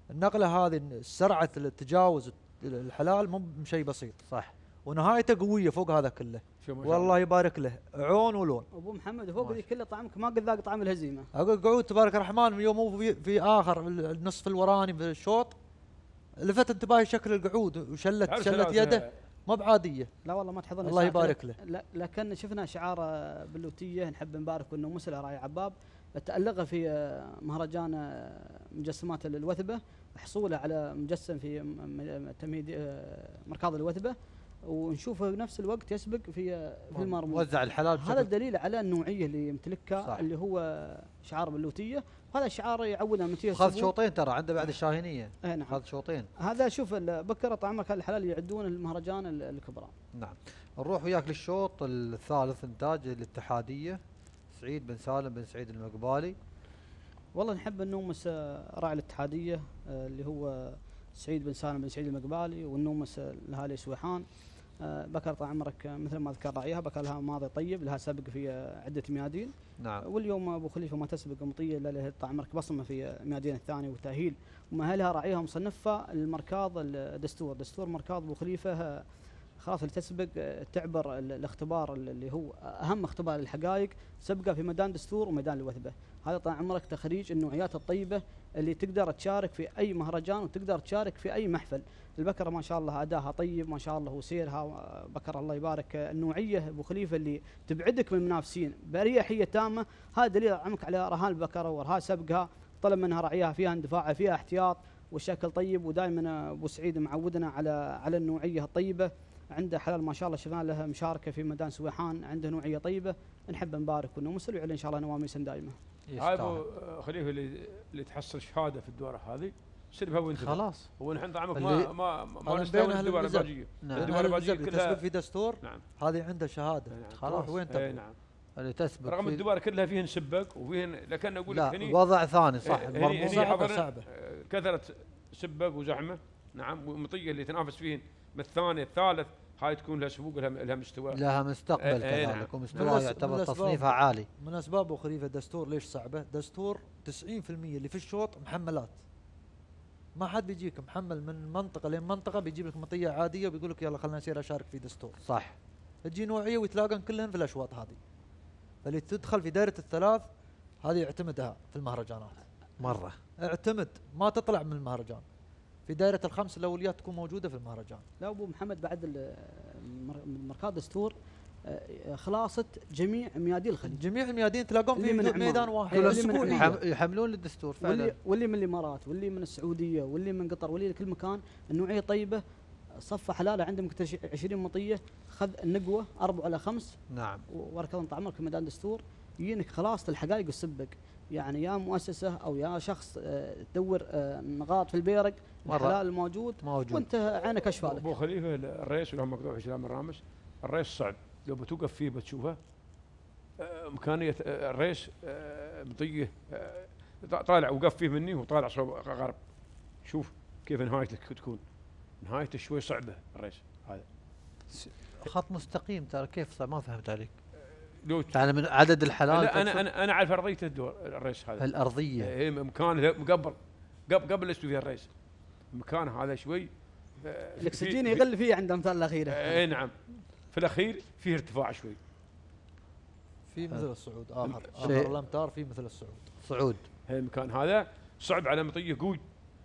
النقلة هذه سرعة التجاوز الحلال مو بشيء بسيط صح. ونهايته قوية فوق هذا كله. شو ما شاء والله يبارك له. عون ولون. أبو محمد فوق ذي. كله طعمك ما قد ذاق طعم الهزيمة. أقول قعود تبارك الرحمن يوم هو في, في آخر النصف الوراني في الشوط لفت انتباهي شكل القعود وشلت شلت يده. ما بعادية. لا والله ما تحضرني الله يبارك له. لكن شفنا شعار بلوتية نحب نبارك إنه مسل راي عباب. تألقه في مهرجان مجسمات الوثبة. حصوله على مجسم في تمهيد آه، مركاض الوثبة ونشوفه بنفس الوقت يسبق في آه، في المرمى وزع الحلال هذا الدليل على النوعية اللي يمتلكها صح. اللي هو شعار بلوتية. وهذا الشعار يعودنا من خذ. شوطين ترى عنده بعد الشاهينية. إيه نعم. خذ شوطين. هذا شوف بكرة طعمك الحلال يعدون المهرجان ال- الكبرى. نعم. نروح وياك للشوط الثالث إنتاج الاتحادية. سعيد بن سالم بن سعيد المقبالي. والله نحب نومس آه، راعي الاتحادية آه، اللي هو سعيد بن سالم بن سعيد المقبالي ونومس آه، الأهالي سويحان آه، بكر طال عمرك آه، مثل ما ذكر راعيها بكر لها ماضي طيب لها سبق في عدة ميادين. نعم. واليوم أبو خليفة ما تسبق مطية إلا له طال عمرك بصمة في الميادين الثاني والتأهيل. ومؤهلها راعيها مصنفة المركاض الدستور دستور. مركاض أبو خليفة خلاص اللي تسبق آه، تعبر ال- الاختبار اللي هو أهم اختبار للحقائق سبقه في ميدان دستور وميدان الوثبة. هذا طال عمرك تخريج النوعيات الطيبة اللي تقدر تشارك في أي مهرجان وتقدر تشارك في أي محفل. البكرة ما شاء الله أداها طيب ما شاء الله وسيرها آه، بكره الله يبارك آه، النوعية. أبو خليفة اللي تبعدك من المنافسين بأريحية تامة هذا دليل عمك على رهان البكرة ورهان سبقها. طلب منها رعيها فيها اندفاع فيها احتياط والشكل طيب. ودائما أبو سعيد معودنا على على النوعية الطيبة. عنده حلال ما شاء الله شفنا له مشاركة في ميدان سويحان عنده نوعية طيبة نحب نبارك انه مسلم ويعلن إن شاء الله نواميس دائمه هاي أبو. خليفة اللي اللي تحصل شهادة في الدورة هذه سلبها وانت خلاص. هو نحن طعمك ما ما ما نستوعب أهل الدول. الباجية. نعم. الدول الباجيه كلها في دستور؟ نعم. هذه عنده شهادة. نعم. خلاص وين اي تبغى نعم. اللي تسبق رغم الدول كلها فيهن سبق وفيهن لكن أقول لك لا هني وضع ثاني صح. هني المرموم هني صعبة. آه، كثرة سبق وزحمة. نعم ومطية اللي تنافس فيهن من الثاني الثالث. هاي تكون لها سبوق لها لها مستوى. لها مستقبل كذلك نعم. من يعتبر تصنيفها عالي. من أسباب خليفة الدستور ليش صعبة؟ دستور 90% اللي في الشوط محملات. ما حد بيجيك محمل من منطقة لين منطقة بيجيب لك مطية عادية وبيقول لك يلا خلينا نصير أشارك في دستور. صح. تجي نوعية ويتلاقن كلهن في الأشواط هذه. فاللي تدخل في دائرة الثلاث هذه يعتمدها في المهرجانات. مرة. اعتمد ما تطلع من المهرجان. في دائرة الخمس الأوليات تكون موجودة في المهرجان. لا أبو محمد بعد مركز دستور آه، خلاصة جميع ميادين الخليج. جميع الميادين تلاقون في. ميدان واحد. يحم- يحملون للدستور واللي, فعلا. واللي من الإمارات واللي من السعودية واللي من قطر واللي لكل مكان. النوعية طيبة صفة حلالة عندهم كتر 20 مطية. خذ النقوة أربع على خمس. نعم. وبارك الله طعمك في ميدان دستور يجينك خلاص الحقائق والسبق. يعني يا مؤسسة أو يا شخص آه، تدور آه، نقاط في البيرق مرة. الحلال الموجود موجود. وانت عينك أشفى لك. أبو خليفة الرئيس ولهم مقطوع إسلام الرامس الرئيس صعب. لو بتوقف فيه بتشوفه آه، إمكانية الريس آه، مطيه طالع وقف فيه مني وطالع صوب غرب. شوف كيف نهايته تكون. نهايته شوي صعبة الريس هذا خط مستقيم ترى كيف صار؟ ما فهمت عليك. لو يعني من عدد الحالات لا أنا أنا أنا أعرف أرضية الدور الريس هذا. الأرضية. اي مكانه قبل قبل قبل يستوي فيها الريس. المكان هذا شوي آه، الأكسجين في- يقل فيه عند الامتار الأخيرة. اي نعم. في الأخير فيه ارتفاع شوي. في مثل الصعود. اخر آخر الامتار في مثل الصعود. صعود. هي المكان هذا صعب على مطيه قوي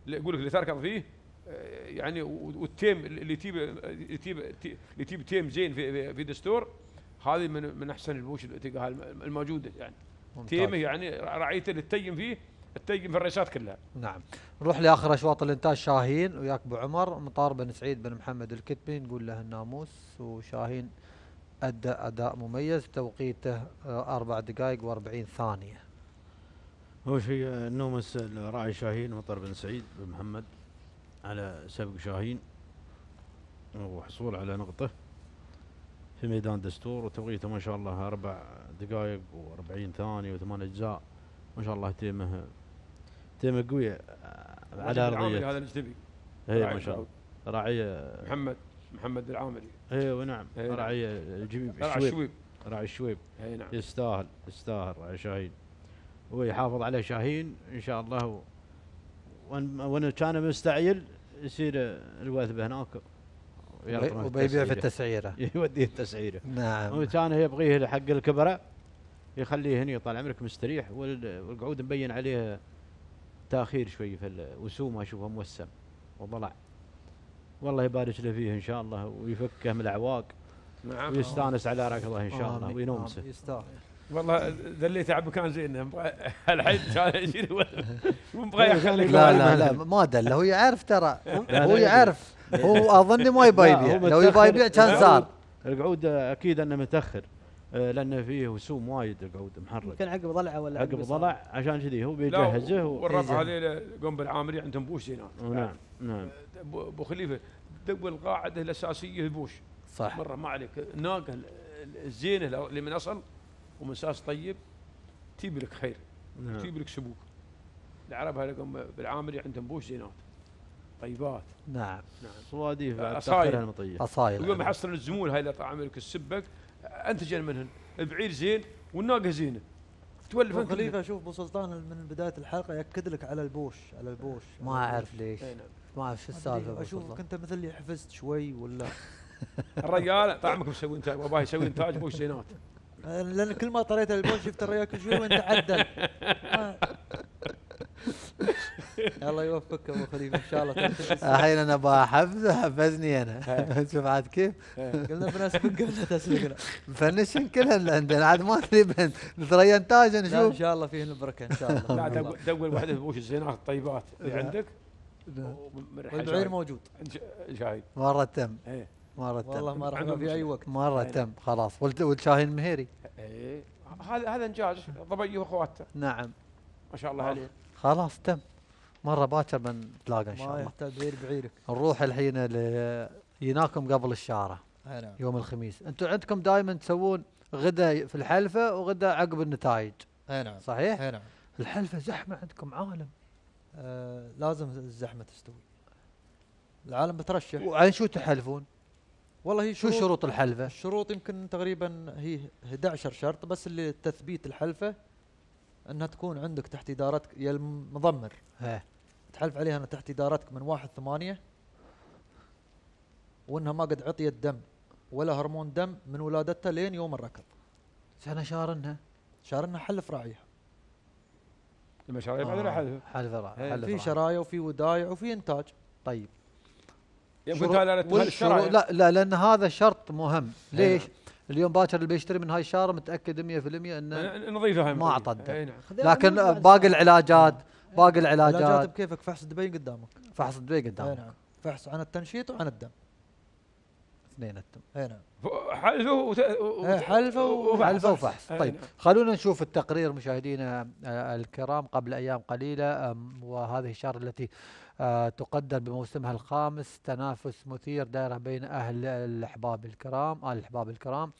اللي يقول لك اللي تركض فيه آه، يعني وال time اللي تجيب اللي تجيب اللي تجيب time زين في في- في دستور هذه من من أحسن البوش الموجودة يعني. ممتاز. تيمة يعني رعيته اللي تتيم فيه تتيم في الريسات كلها. نعم. نروح لآخر أشواط الإنتاج شاهين وياك أبو عمر مطار بن سعيد بن محمد الكتبي نقول له الناموس وشاهين أدى أداء مميز توقيته آه، أربع دقائق و40 ثانية. اول شيء آه، النومس الراعي شاهين مطر بن سعيد بن محمد على سبق شاهين وحصول على نقطة. في ميدان دستور وتوقيته ما شاء الله أربع دقائق وأربعين ثانية وثمان أجزاء. ما شاء الله time ه time ه قوية على العامري أرضية. هذا الاجنبي اي ما شاء الله. راعية محمد محمد العامري أيوه نعم إيه نعم. راعي الجميب راعي الشويب. راعي الشويب. اي نعم. يستاهل يستاهل راعي شاهين. ويحافظ عليه شاهين إن شاء الله وان كان مستعجل يصير الوثبه هناك. وبيبيع في التسعيرة. التسعيرة. يوديه التسعيرة. نعم. وكان يبغيه حق الكبره يخليه هنا طال عمرك مستريح وال- والقعود مبين عليه تأخير شوي في الوسوم أشوفه موسم وضلع. والله يبارك له فيه إن شاء الله ويفكه من الأعواق نعم. ويستانس على ركضه إن شاء الله. وينومسه يستاهل والله ذليت على مكان زين الحين كان يشيل يخلي لا لا لا ما دل هو يعرف ترى هو يعرف. هو أظني ما يبغى يبيع لو يبغى. يبيع كان صار القعود أكيد أنه متأخر آه، لأنه فيه وسوم وايد القعود محرك. يمكن عقب ضلعه ولا عقب. ضلع عشان كذي هو بيجهزه و- والربع هذول قوم بالعامري عندهم بوش زينات نعم نعم. ابو خليفة دق القاعده الأساسية البوش صح. مرة ما عليك. الناقه ال- ال- الزينه اللي من أصل ومن ساس طيب تجيب لك خير نعم. تجيب لك سبوك. العرب هذول بالعامري عندهم بوش زينات. طيبات. نعم. نعم. صواديف. تاخرها المطية. أصايل. ويوم يحصل الزمول هاي اللي طعم لك السبق انتج منهن. البعير زين والناقة زينة. تولف أنت خليفه شوف أبو سلطان من بداية الحلقة يأكد لك على البوش على البوش. ما أعرف ليش. نعم. ما أعرف شو السالفة اشوفك سلطان. انت مثل اللي حفزت شوي ولا؟ الرجال طعمك مسوي إنتاج واباه يسوي إنتاج بوش زينات. لأن كل ما طريت البوش شفت الريال كل شوي وانت عدل. آه. الله يوفقك أبو خليفة إن شاء الله الحين أنا بحفزه حفزني أنا. شوف عاد كيف. قلنا بناس قبل تسلقنا مفنشن كلها عندنا عاد ما ندري نثري انتاج لا إن نشوف شاء الله فيه البركه إن شاء الله. لا دول واحدة بوش الزينات الطيبات اللي لا. عندك؟ لا. والبعير. موجود. شاهد مرة تم. مرة تم. والله ما راح في أي. وقت. مرة تم خلاص. والشاهين مهيري. إيه. هذا هذا إنجاز. ضبي واخواته نعم. ما شاء الله عليه خلاص تم. مرة باكر بنتلاقى إن شاء ما الله. يحتاج بعير بعيرك. نروح الحين ل- يناكم قبل الشارع. اي نعم يوم الخميس. أنتم عندكم دائما تسوون غدا في الحلفة وغدا عقب النتائج. اي نعم صحيح؟ اي نعم الحلفة زحمة عندكم عالم. آه لازم الزحمة تستوي. العالم بترشح. وعن شو تحلفون؟ والله هي شو شروط. الحلفة؟ الشروط يمكن تقريبا هي 11 شرط بس اللي تثبيت الحلفة أنها تكون عندك تحت إدارتك يا المضمر. ها. تحلف عليها أنها تحت إدارتك من واحد ثمانية وأنها ما قد عطيت دم ولا هرمون دم من ولادتها لين يوم الركض. سنة شارنها. شارنا حلف راعيها لما شرعي بعد حلف. إيه، حلفه في. شرايع وفي ودايع وفي إنتاج. طيب. يمكن الشرعي لا لا لأن هذا شرط مهم. إيه. ليش؟ اليوم باكر اللي بيشتري من هاي الشارع متأكد 100% إنه ن- نضيفها هاي ما الدم. اي نعم. لكن باقي. العلاجات باقي علاجات العلاجات. بكيفك؟ فحص دبي قدامك. فحص الدوي اي قدام نعم. فحص عن التنشيط وعن الدم. اثنين التم اي نعم. حلفه وت... إيه، حلفه وفحص. إيه، طيب نعم. خلونا نشوف التقرير مشاهدينا آه، الكرام قبل أيام قليلة وهذه الشارة التي تقدر بموسمها الخامس تنافس مثير دائرة بين أهل الأحباب الكرام أهل الأحباب الكرام.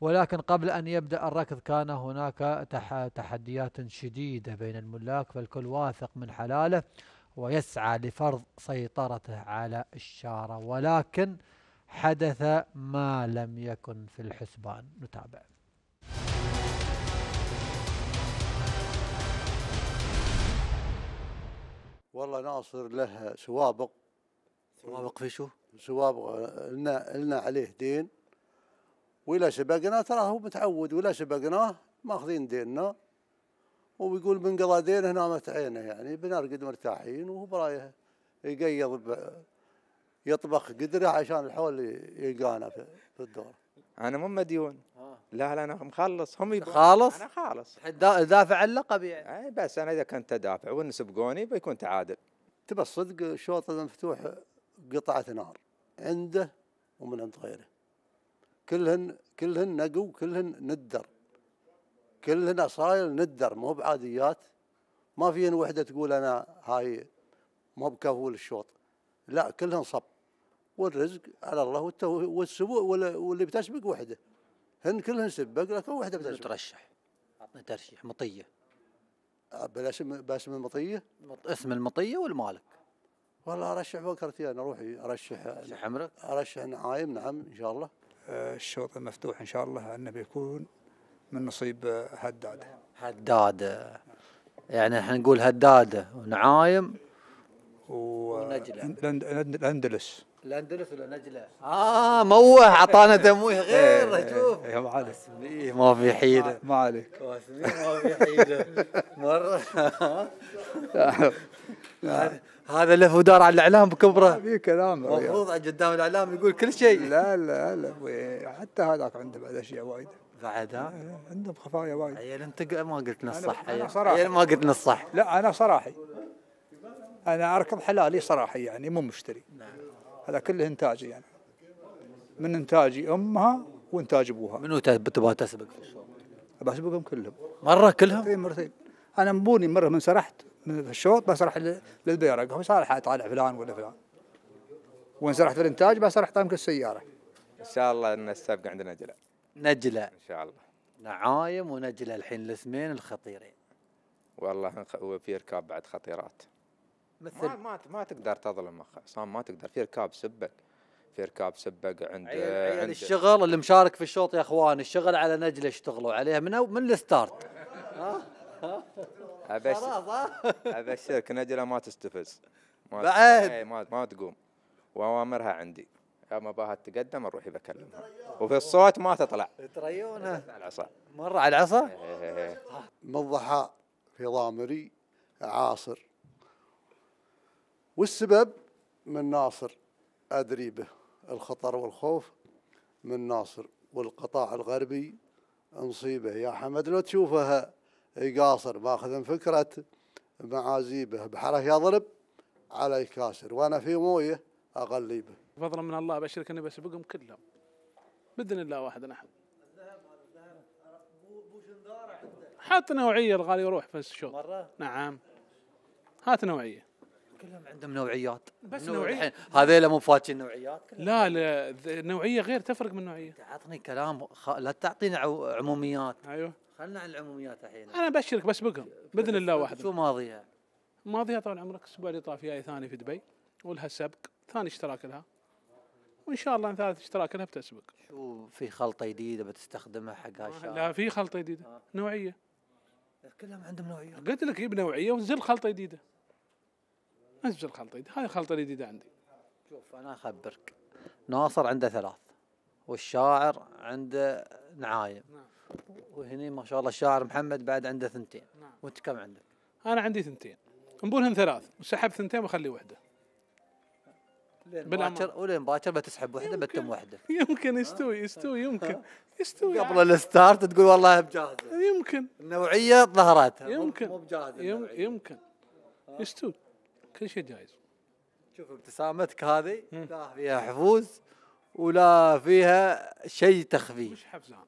ولكن قبل أن يبدأ الركض كان هناك تح تحديات شديدة بين الملاك فالكل واثق من حلاله ويسعى لفرض سيطرته على الشارة ولكن حدث ما لم يكن في الحسبان. نتابع. والله ناصر له سوابق. سوابق في شو؟ سوابق لنا لنا عليه دين. ولا سبقنا ترى هو متعود ولا سبقناه ماخذين ديننا. وبيقول من قضى دينه نامت عينه يعني بنرقد مرتاحين وهو برايه يقيض يطبخ قدره عشان الحول يلقانا في في الدور. أنا مو مديون. لا لا أنا مخلص. هم يبون خالص؟ أنا خالص. دا- دافع اللقب يعني. اي بس أنا إذا كنت أدافع وان سبقوني بيكون تعادل. تبى الصدق الشوط المفتوح قطعة نار. عنده ومن عند غيره. كلهن كلهن نقو كلهن ندر. كلهن أصايل ندر مو بعاديات. ما فيهن وحدة تقول أنا هاي مو بكفول الشوط. لا كلهن صب. والرزق على الله والسبوع وال- واللي بتسبق وحده. هن كلهن سبق لكن وحدة بتسبق. ترشح اعطني ترشيح. مطية. بالاسم باسم المطية؟ مط- اسم المطية والمالك. والله أرشح بكرتي أنا روحي. أرشح ترشح عمرك؟ أرشح نعايم. نعم إن شاء الله. آه، الشوط المفتوح إن شاء الله أنه بيكون من نصيب آه، هداد. هداد. يعني إحنا نقول هداده ونعايم. ونجلة. الاندلس الاندلس ولا نجلة؟ آه موه أعطانا تمويه غير إيه، شوف. يا معلم واسميه ما في حيلة. ما عليك. ما في حيلة. مرة. هذا- له ودار على الإعلام بكبره. في كلام. المفروض قدام الإعلام يقول كل شيء. لا لا لا حتى هذاك عنده بعد أشياء وايد. بعد ها عندهم خفايا وايد. عيل انت ما قلت لنا الصح. عيل. ما قلت لنا الصح لا أنا صراحي. أنا اركض حلالي صراحي يعني مو مشتري. هذا كله إنتاجي يعني. من إنتاجي أمها وإنتاج أبوها. منو تب- تبغى تسبق في الشوط؟ بسبقهم كلهم. مرة كلهم؟ مرتين مرتين. أنا مبوني مرة من سرحت من الشوط بسرح للبيرق هو صالح طالع فلان ولا فلان. وين سرحت في الإنتاج بسرح طامك السياره إن شاء الله إن السبق عندنا نجله نجلة. إن شاء الله. نعايم ونجلة الحين الاسمين الخطيرين. والله وفي ركاب بعد خطيرات. مثل ما ما, ما تقدر تظلم عصام ما تقدر. في ركاب سبق. في ركاب سبق عند عيال, عيال عند الشغل اللي مشارك في الشوط يا اخوان الشغل على نجله اشتغلوا عليها من من الستارت؟ ها؟ ابشرك نجلة ما تستفز. ما بعد. إيه، ما ما تقوم. وأوامرها عندي. يا ما باها تقدم أروح بكلمها. وفي الصوت ما تطلع. تريونه على العصا. مرة على العصا؟ إيه، إيه، إيه. من الضحى في ضامري عاصر. والسبب من ناصر أدري به الخطر والخوف من ناصر والقطاع الغربي نصيبه. يا حمد لو تشوفه يقاصر ماخذ فكرة معازيبه. بحره يضرب على يكاسر وأنا في مويه أغلي به. فضلا من الله أبشرك أني بسبقهم كلهم بإذن الله واحد أحد. حط نوعية الغالي يروح في الشوط مرة؟ نعم. هات نوعية. كلهم عندهم نوعيات. بس نوعية. هذيلا مو فاتشين نوعيات لا لا ذ- نوعية غير تفرق من نوعية. اعطني كلام خ... لا تعطينا. عموميات. أيوه. خلنا عن العموميات الحين. أنا أبشرك بسبقهم بإذن الله واحد شو ماضيها؟ ماضيها طال عمرك الأسبوع اللي طاف جاي ثاني في دبي ولها سبق ثاني اشتراك لها. وإن شاء الله ثالث اشتراك لها بتسبق. شو في خلطة جديدة بتستخدمها حق هالشارع لا في خلطة جديدة. نوعية. كلهم عندهم نوعيات. قلت لك جيب نوعية ونزل خلطة جديدة. انزل خلطه جديده هاي الخلطه الجديده عندي. شوف أنا أخبرك. ناصر عنده ثلاث والشاعر عنده نعايم. وهني ما شاء الله الشاعر محمد بعد عنده ثنتين. نعم. وانت كم عندك؟ أنا عندي ثنتين. نقولهن ثلاث. وسحب ثنتين وأخلي بالأمان. باكر ولين باكر بتسحب واحدة بتم واحدة يمكن. يستوي يستوي يمكن. يستوي. قبل الستارت تقول والله بجاهزة. يمكن. النوعية ظهرتها. مو- يمكن. مو بجاهزة. يمكن. يستوي. كل شيء جايز. شوف ابتسامتك هذه لا فيها حفوز ولا فيها شيء تخفي مش حفزان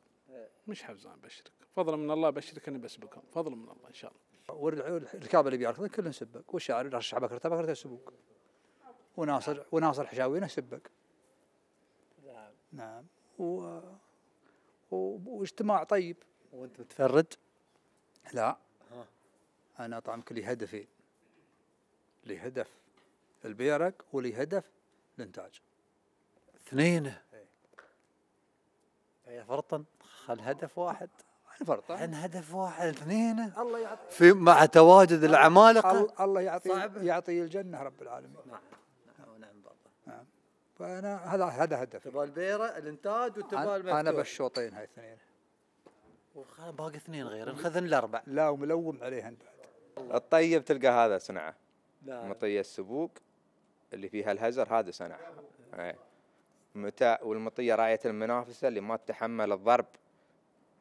مش حفزان بشرك. فضلا من الله بشرك أني بسبقهم فضلا من الله إن شاء الله. والركاب اللي بيركض كلهم سبق والشاعر يرشح بكرته بكرته سبوق وناصر وناصر حشاوينه سبق نعم. و و- واجتماع طيب. وأنت متفرج؟ لا. أنا اطعمك لي هدفين لي هدف البيرق ولي هدف الانتاج اثنين يا فرطن خل هدف واحد. فرطن عن هدف واحد. اثنين. الله يعطي في مع تواجد العمالقة. ال- الله يعطي صعبة. يعطي الجنة رب العالمين. نعم. فانا هذا هذا هدف تبغى البيرة الإنتاج وتبغى أنا أنا بالشوطين هاي اثنين. باقي اثنين غير. نخذن الأربع. لا وملوم عليهن بعد. الطيب تلقى هذا صنعه لا. مطية السبوق اللي فيها الهزر هذا صنعه إيه. متى والمطية راية المنافسة اللي ما تتحمل الضرب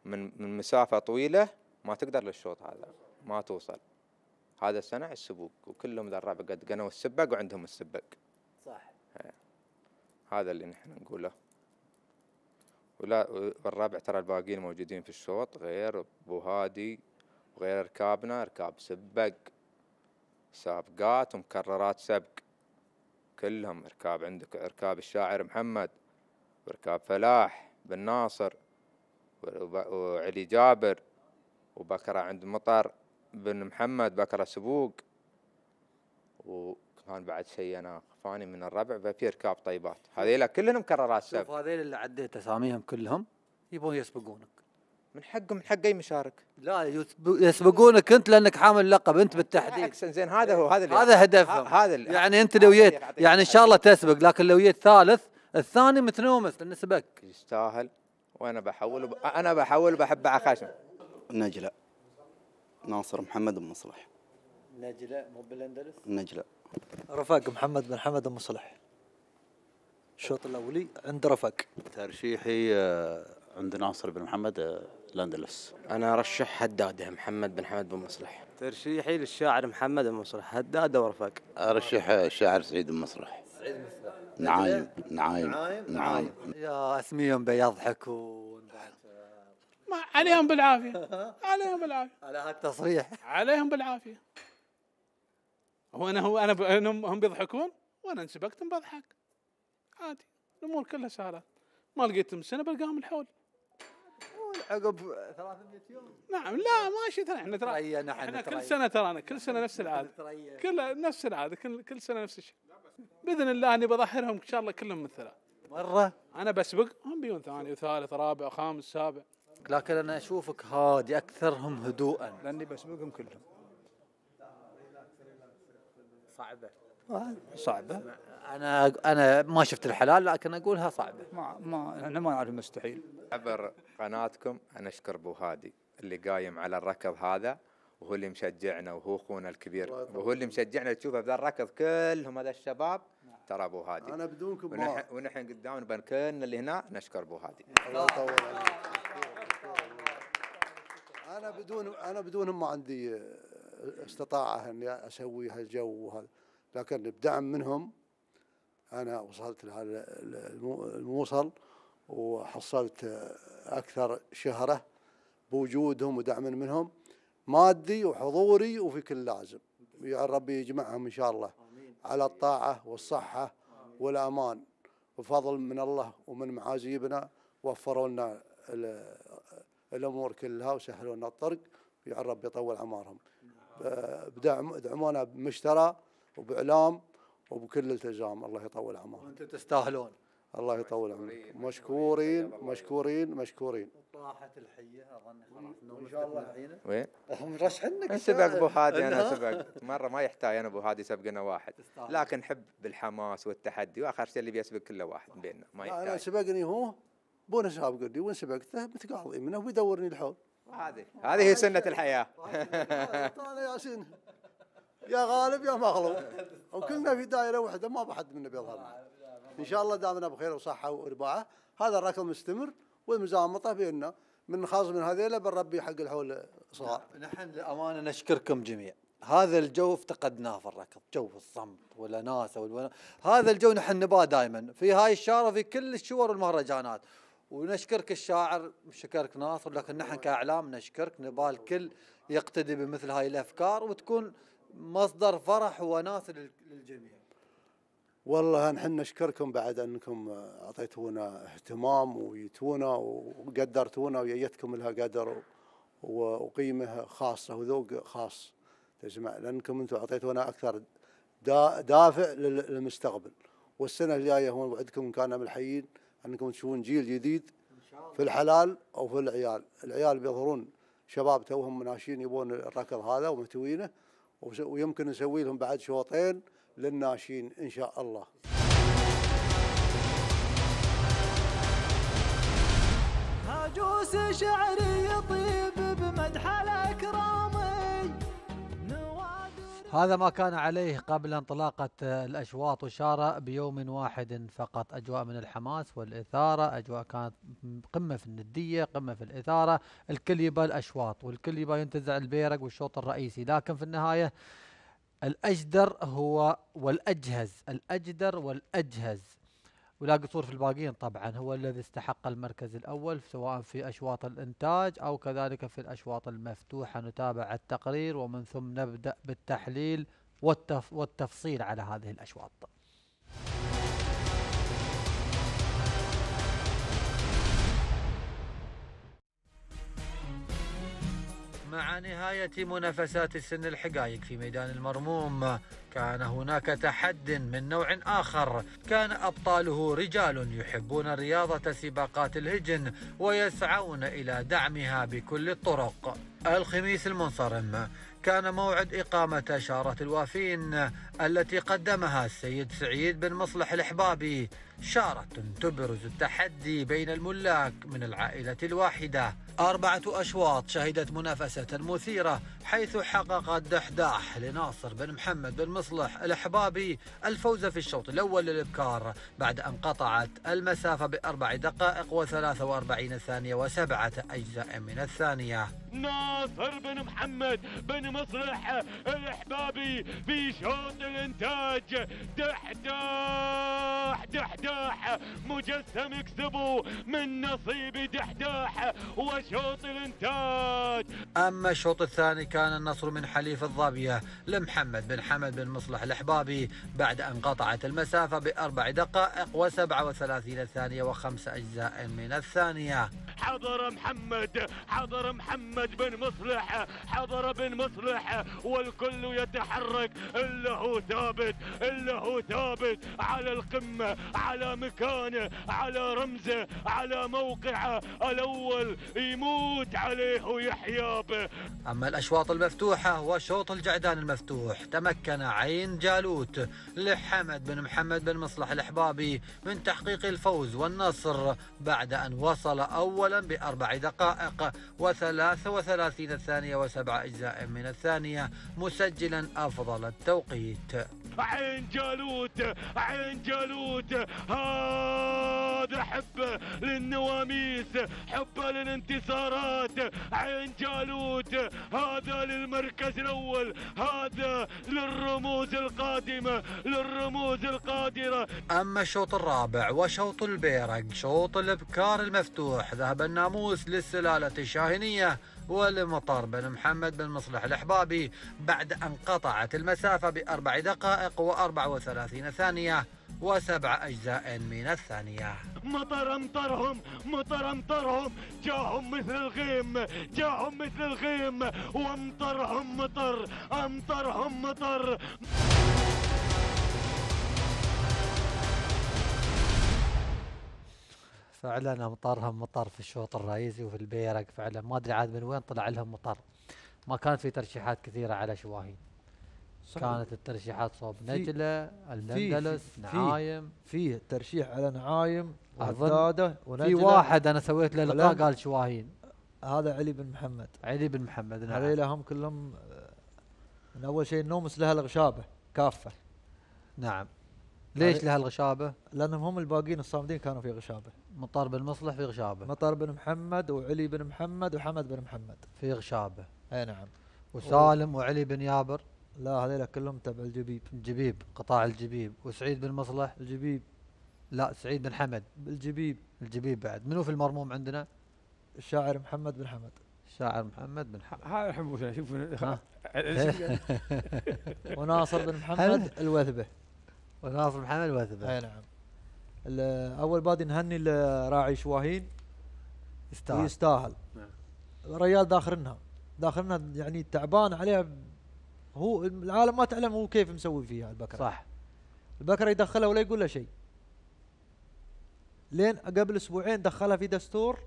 من من مسافة طويلة ما تقدر للشوط هذا ما توصل. هذا صنع السبوق وكلهم ذا الربع قد قنوا السبق وعندهم السبق صح. هذا اللي نحن نقوله. ولا والربع ترى الباقيين موجودين في الشوط غير أبو هادي وغير ركابنا ركاب سبق سابقات ومكررات سبق. كلهم ركاب عندك ركاب الشاعر محمد وركاب فلاح بن ناصر وعلي جابر وبكرة عند مطر بن محمد بكرة سبوق. وكان بعد شيء أنا خفاني من الربع ففي ركاب طيبات. هذيلا كلهم مكررات سبق. هذيل اللي عديت أساميهم كلهم يبون يسبقونك. من حقه من حق أي مشارك. لا يسب- يسبقونك أنت لأنك حامل لقب أنت بالتحديد. بالعكس زين هذا هو هذا اللي هذا هدفهم. هذا اللي يعني أنت لو جيت يعني إن شاء الله تسبق لكن لو جيت ثالث الثاني متنومس لأنه سبق. يستاهل. وأنا بحول وب... أنا بحول وبحب عخاشم النجلة ناصر محمد بن مصلح. نجلة مو بالأندلس؟ النجلة رفاق محمد بن حمد المصلح الشوط الأولي عند رفاق. ترشيحي آه، عند ناصر بن محمد الاندلس أنا أرشح حداده محمد بن حمد بن مصلح. ترشيحي للشاعر محمد بن مصلح. هداده ورفاق أرشح الشاعر سعيد بن مصلح. نعايم نعايم نعايم يا أسميهم بيضحكون. ما عليهم بالعافية. عليهم بالعافية. على هالتصريح عليهم بالعافية. هو أنا هو أنا ب... هم هم بيضحكون؟ وأنا انسبقت بضحك. عادي. الأمور كلها سهلة. ما لقيتهم السنة بلقاهم الحول. عقب 300 يوم. نعم لا ماشي ترى إحنا ترى إحنا كل. سنة ترانا كل سنة نفس العادة. كل نفس العادة كل كل سنة نفس الشيء. بإذن الله أني بظهرهم إن شاء الله كلهم من الثلاث مرة؟ أنا بسبق هم بيون ثاني وثالث رابع خامس سابع. لكن أنا أشوفك هادي أكثرهم هدوءا. لأني بسبقهم كلهم. صعبة. صعبة. أنا أنا ما شفت الحلال لكن أقولها صعبة. ما ما إحنا ما نعرف مستحيل. عبر قناتكم أنا أشكر أبو هادي اللي قايم على الركض هذا وهو اللي مشجعنا وهو أخونا الكبير. وهو اللي مشجعنا تشوفه بذا الركض كلهم هذا الشباب. ترى أبو هادي. أنا بدونكم ونحن, ونحن قدام كلنا اللي هنا نشكر أبو هادي. الله يطول أنا بدون أنا بدونهم ما عندي استطاعة إني أسوي هالجو وهذا لكن بدعم منهم أنا وصلت لهذا المو- الموصل وحصلت آه، أكثر شهرة بوجودهم ودعم منهم مادي وحضوري وفي كل لازم. يا ربي يجمعهم إن شاء الله على الطاعة والصحة والأمان. وفضل من الله ومن معازيبنا وفروا لنا ال- الأمور كلها وسهلوا لنا الطرق. يا رب يطول أعمارهم. ب- بدعم ادعمونا بمشترى وباعلام وبكل التزام الله يطول اعمارهم أنتم تستاهلون الله يطول عمركم مشكورين مشكورين مشكورين طاحت الحيه اظن خلاص ان شاء الله الحين وين؟ هم رشحنك من سبق ابو هادي أنا سبق مره ما يحتاج أنا ابو هادي سبقنا واحد تستاهل. لكن حب بالحماس والتحدي واخر شيء اللي بيسبق كله واحد بيننا ما أنا يحتاج سبقني هو بونا سابقني وين سبقته متقاضي منه ويدورني الحول هذه هذه هي سنه الحياة أنا ياسين يا غالب يا مغلوب. وكلنا في دائره واحدة ما بحد منا بيظهر إن شاء الله دامنا بخير وصحة ورباعه هذا الركض مستمر والمزامطه بيننا. من خاص من هذيلا بالربي حق الحول صغار نحن للأمانة نشكركم جميعا هذا الجو افتقدناه في الركض جو الصمت والاناسه والونا... هذا الجو نحن نباه دائما في هاي الشارع في كل الشور والمهرجانات. ونشكرك الشاعر شكرك ناصر لكن نحن كإعلام نشكرك. نباه الكل يقتدي بمثل هاي الأفكار وتكون مصدر فرح وناس لل- للجميع. والله نحن نشكركم بعد أنكم أعطيتونا اهتمام ويتونا وقدرتونا ويتكم لها قدر وقيمه خاصه وذوق خاص تجمع لأنكم أنتم أعطيتونا أكثر دا- دافع لل- للمستقبل. والسنة الجاية هو وعدكم كان من الحيين أنكم تشوفون جيل جديد في الحلال أو في العيال، العيال بيظهرون شباب توهم ناشئين يبون الركض هذا ومتوينه ويمكن نسوي لهم بعد شوطين للناشئين إن شاء الله. هاجوس شعري يطيب هذا ما كان عليه قبل انطلاقة الأشواط وشارة بيوم واحد فقط. أجواء من الحماس والإثارة أجواء كانت قمة في الندية قمة في الإثارة. الكل يبى الأشواط والكل يبى ينتزع البيرق والشوط الرئيسي. لكن في النهاية الأجدر هو والأجهز الأجدر والأجهز. ولا قصور في الباقيين. طبعا هو الذي استحق المركز الأول سواء في أشواط الإنتاج أو كذلك في الأشواط المفتوحة. نتابع التقرير ومن ثم نبدأ بالتحليل والتف والتفصيل على هذه الأشواط. مع نهاية منافسات السن الحقائق في ميدان المرموم. كان هناك تحد من نوع آخر. كان أبطاله رجال يحبون رياضة سباقات الهجن ويسعون إلى دعمها بكل الطرق. الخميس المنصرم. كان موعد إقامة شارة الوافين. التي قدمها السيد سعيد بن مصلح الإحبابي شارة تبرز التحدي بين الملاك من العائلة الواحدة. أربعة أشواط شهدت منافسة مثيرة حيث حقق الدحداح لناصر بن محمد بن مصلح الإحبابي الفوز في الشوط الأول للإبكار بعد أن قطعت المسافة بأربع دقائق وثلاثة وأربعين ثانية وسبعة أجزاء من الثانية. ناصر بن محمد بن مصلح الإحبابي في شوط الإنتاج. دحداح دحداح مجسم يكسبه من نصيب دحداح وشوط الإنتاج. أما الشوط الثاني كان النصر من حليف الظابية لمحمد بن حمد بن مصلح الإحبابي بعد أن قطعت المسافة بأربع دقائق وسبعة وثلاثين ثانية وخمس أجزاء من الثانية. حضر محمد حضر محمد بن مصلح حضر بن مصلح والكل يتحرك إلا هو ثابت إلا هو ثابت على القمة على مكانة على رمزة على موقعة. الأول يموت عليه ويحيا به. أما الأشواط المفتوحة وشوط الجعدان المفتوح. تمكن عين جالوت لحمد بن محمد بن مصلح الإحبابي من تحقيق الفوز والنصر بعد أن وصل أولا بأربع دقائق وثلاث وثلاثين ثانية وسبع أجزاء من الثانية مسجلا أفضل التوقيت. عين جالوت عين جالوت. هذا حبه للنواميس حبه للانتصارات. عين جالوت هذا للمركز الأول هذا للرموز القادمة للرموز القادرة. أما الشوط الرابع وشوط البيرق شوط الإبكار المفتوح ذهب الناموس للسلالة الشاهنية ولمطر بن محمد بن مصلح الإحبابي بعد أن قطعت المسافة بأربع دقائق وأربع وثلاثين ثانية وسبع أجزاء من الثانية. مطر أمطرهم مطر أمطرهم جاهم مثل الغيم جاهم مثل الغيم وأمطرهم مطر أمطرهم مطر. فعلا امطارهم مطر في الشوط الرئيسي وفي البيرق فعلا. ما أدري عاد من وين طلع لهم مطر. ما كانت في ترشيحات كثيرة على شواهين. صح. كانت الترشيحات صوب في- نجلة في- الأندلس في- نعايم. فيه ترشيح على نعايم أظن وهداده في واحد أنا سويت له لقاء قال شواهين. هذا علي بن محمد. علي بن محمد نعم. هذيلا هم كلهم آه، من أول شيء النومس لها الغشابة كافة. نعم. ليش لها الغشابة؟ لأنهم هم الباقيين الصامدين كانوا في غشابة. مطر بن مصلح في غشابه. مطر بن محمد وعلي بن محمد وحمد بن محمد. في غشابه. أي نعم. وسالم وعلي بن يابر. لا هذيلا كلهم تبع الجبيب. الجبيب قطاع الجبيب. وسعيد بن مصلح؟ الجبيب. لا سعيد بن حمد. بالجبيب الجبيب بعد. منو في المرموم عندنا؟ الشاعر محمد بن حمد. الشاعر محمد بن حمد. هذا حبوسنا شوف. وناصر بن محمد الوثبة. وناصر محمد وثبه أي نعم. أول بادي نهني الراعي شواهين يستاهل. يستاهل. نعم. الريال داخلنا داخلنا يعني تعبان عليه. هو العالم ما تعلم هو كيف مسوي فيها البكرة. صح. البكرة يدخلها ولا يقول له شيء. لين قبل أسبوعين دخلها في دستور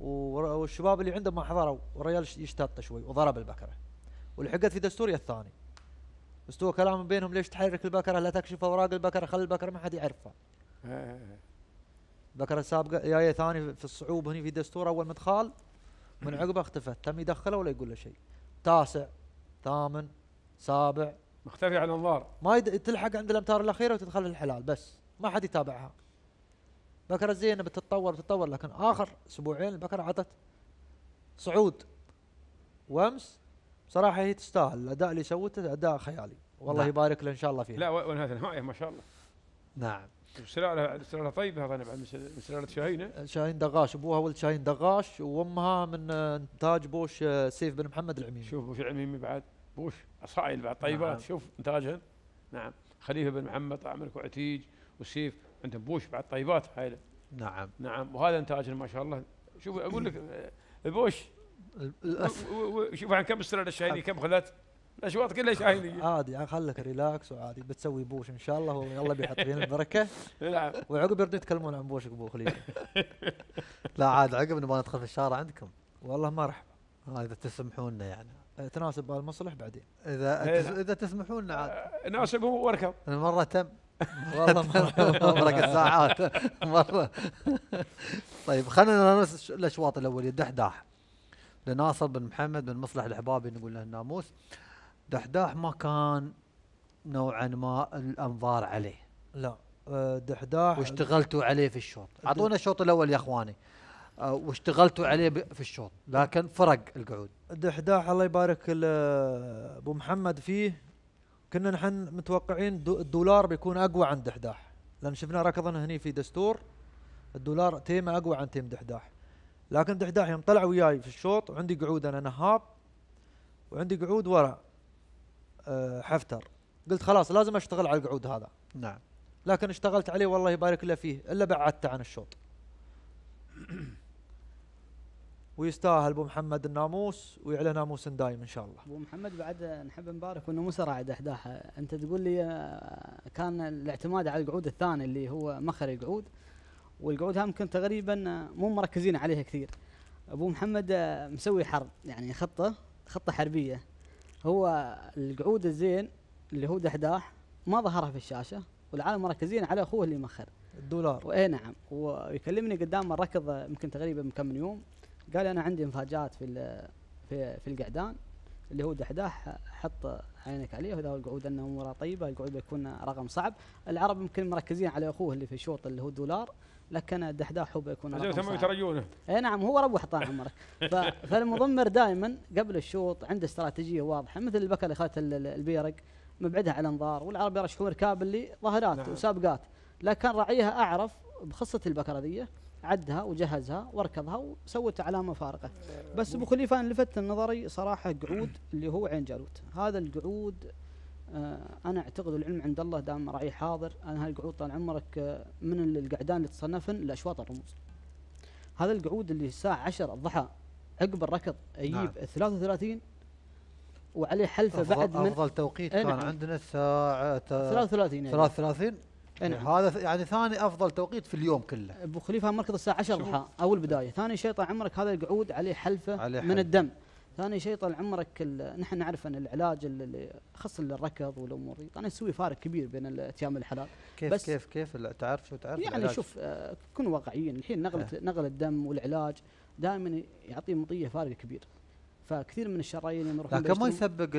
ور- والشباب اللي عنده ما حضروا والريال يشتط شوي وضرب البكرة. ولحقت في دستور يا الثاني. استوى كلام بينهم ليش تحرك البكرة لا تكشف أوراق البكرة خلي البكرة ما حد يعرفها. بكره السابقه جاية ثاني في الصعوب هني في دستور أول مدخال من عقبه اختفت تم يدخله ولا يقول له شيء. تاسع ثامن سابع. مختفي عن الانظار ما يد... تلحق عند الامتار الأخيرة وتدخل الحلال بس ما حد يتابعها. بكره زينه بتتطور بتتطور لكن آخر أسبوعين البكره عطت صعود. وأمس صراحة هي تستاهل الأداء اللي سوته أداء خيالي. والله نعم. يبارك له إن شاء الله فيها. لا ونهاية ما شاء الله. نعم. سلاله سلاله طيبه هذا بعد من سل- من سلاله شاهينة. شاهين دغاش أبوها ولد شاهين دغاش وأمها من آه، إنتاج بوش آه، سيف بن محمد العميمي. شوف بوش العميمي بعد بوش اصائل بعد طيبات نعم. شوف انتاجهن نعم. خليفة بن محمد عمرك وعتيج والسيف عندهم بوش بعد طيبات هاي نعم. نعم. وهذا انتاجهن ما شاء الله. شوف أقول لك آه، البوش. شوف عن كم السلاله الشاهينيه كم خذت؟ الاشواط كلها شاهينيه عادي خليك relax وعادي بتسوي بوش إن شاء الله والله بيحط فينا البركة. نعم وعقب يردوا يتكلمون عن بوشك أبو خليفه لا عاد عقب نبغى ندخل في الشارع عندكم. والله مرحبا آه، إذا تسمحون لنا يعني تناسب بالمصلح بعدين. إذا إيه، إذا تسمحون لنا عاد ناسبه واركب المره تم. والله مرة. مرق الساعات مرة. طيب خلينا ننسى الأشواط الاوليه دحداح لناصر بن محمد بن مصلح الحبابي نقول له الناموس دحداح ما كان نوعا ما الأنظار عليه. لا آه، دحداح واشتغلتوا عليه في الشوط. أعطونا الشوط الأول يا أخواني. آه، واشتغلتوا عليه في الشوط لكن فرق القعود. دحداح الله يبارك أبو محمد فيه. كنا نحن متوقعين دو- الدولار بيكون أقوى عن دحداح. لأن شفنا ركضنا هني في دستور الدولار time ه أقوى عن time دحداح. لكن دحداح يوم طلع وياي في الشوط وعندي قعود أنا نهاب وعندي قعود ورا. حفتر. قلت خلاص لازم أشتغل على القعود هذا. نعم. لكن اشتغلت عليه والله يبارك له فيه إلا بعدته عن الشوط. ويستاهل أبو محمد الناموس ويعلى ناموس دايم إن شاء الله. أبو محمد بعد نحب نبارك انه مو سرع دحداح أنت تقول لي آه، كان الاعتماد على القعود الثاني اللي هو مخر القعود والقعود هم يمكن تقريبا آه، مو مركزين عليها كثير. أبو محمد آه، مسوي حرب يعني خطة خطة حربية. هو القعود الزين اللي هو دحداح ما ظهرها في الشاشة والعالم مركزين على أخوه اللي مخر الدولار. واي نعم. ويكلمني قدام الركض يمكن تقريبا من كم يوم قال أنا عندي مفاجآت في في في القعدان اللي هو دحداح حط عينك عليه وهذا هو القعود أنه اموره طيبة القعود بيكون رقم صعب. العرب يمكن مركزين على أخوه اللي في الشوط اللي هو دولار لكن دحداح هو بيكون رقم صعب. يترجونه. اي نعم هو ربح طال عمرك. فالمضمر دائما قبل الشوط عنده استراتيجية واضحة مثل البكر اللي اخذت ال- ال- البيرق مبعدها على الانظار والعرب يرشحون ركاب اللي ظهرات نعم. وسابقات. لكن راعيها أعرف بخصة البكره ذي عدها وجهزها وركضها وسوت علامة فارقة. بس أبو خليفة لفت نظري صراحة قعود اللي هو عين جالوت. هذا القعود أنا أعتقد العلم عند الله دام راعي حاضر أنا هاي القعود طال عمرك آه من ال- القعدان اللي تصنفن لأشواط الرموز هذا القعود اللي الساعة 10 الضحى عقب الركض يجيب نعم. 33 وعليه حلفة أفضل, بعد من أفضل توقيت إيه كان نعم. عندنا الساعة 33 يعني. 33 إيه نعم. هذا يعني ثاني أفضل توقيت في اليوم كله أبو خليفة مركض الساعة 10 ضحى أول بداية ثاني شيء طال عمرك هذا القعود عليه حلفة عليه من حلفة. الدم ثاني شيء طال عمرك نحن نعرف ان العلاج ال- اللي خاص للركض والامور دي طبعا يسوي فارق كبير بين الاتيام الحلال كيف بس كيف كيف تعرف شو تعرف يعني العلاج؟ شوف آه، كونوا واقعيين الحين نقل نقل الدم والعلاج دائما يعطي مطيه فارق كبير فكثير من الشرايين يروحون لكن ما يسبق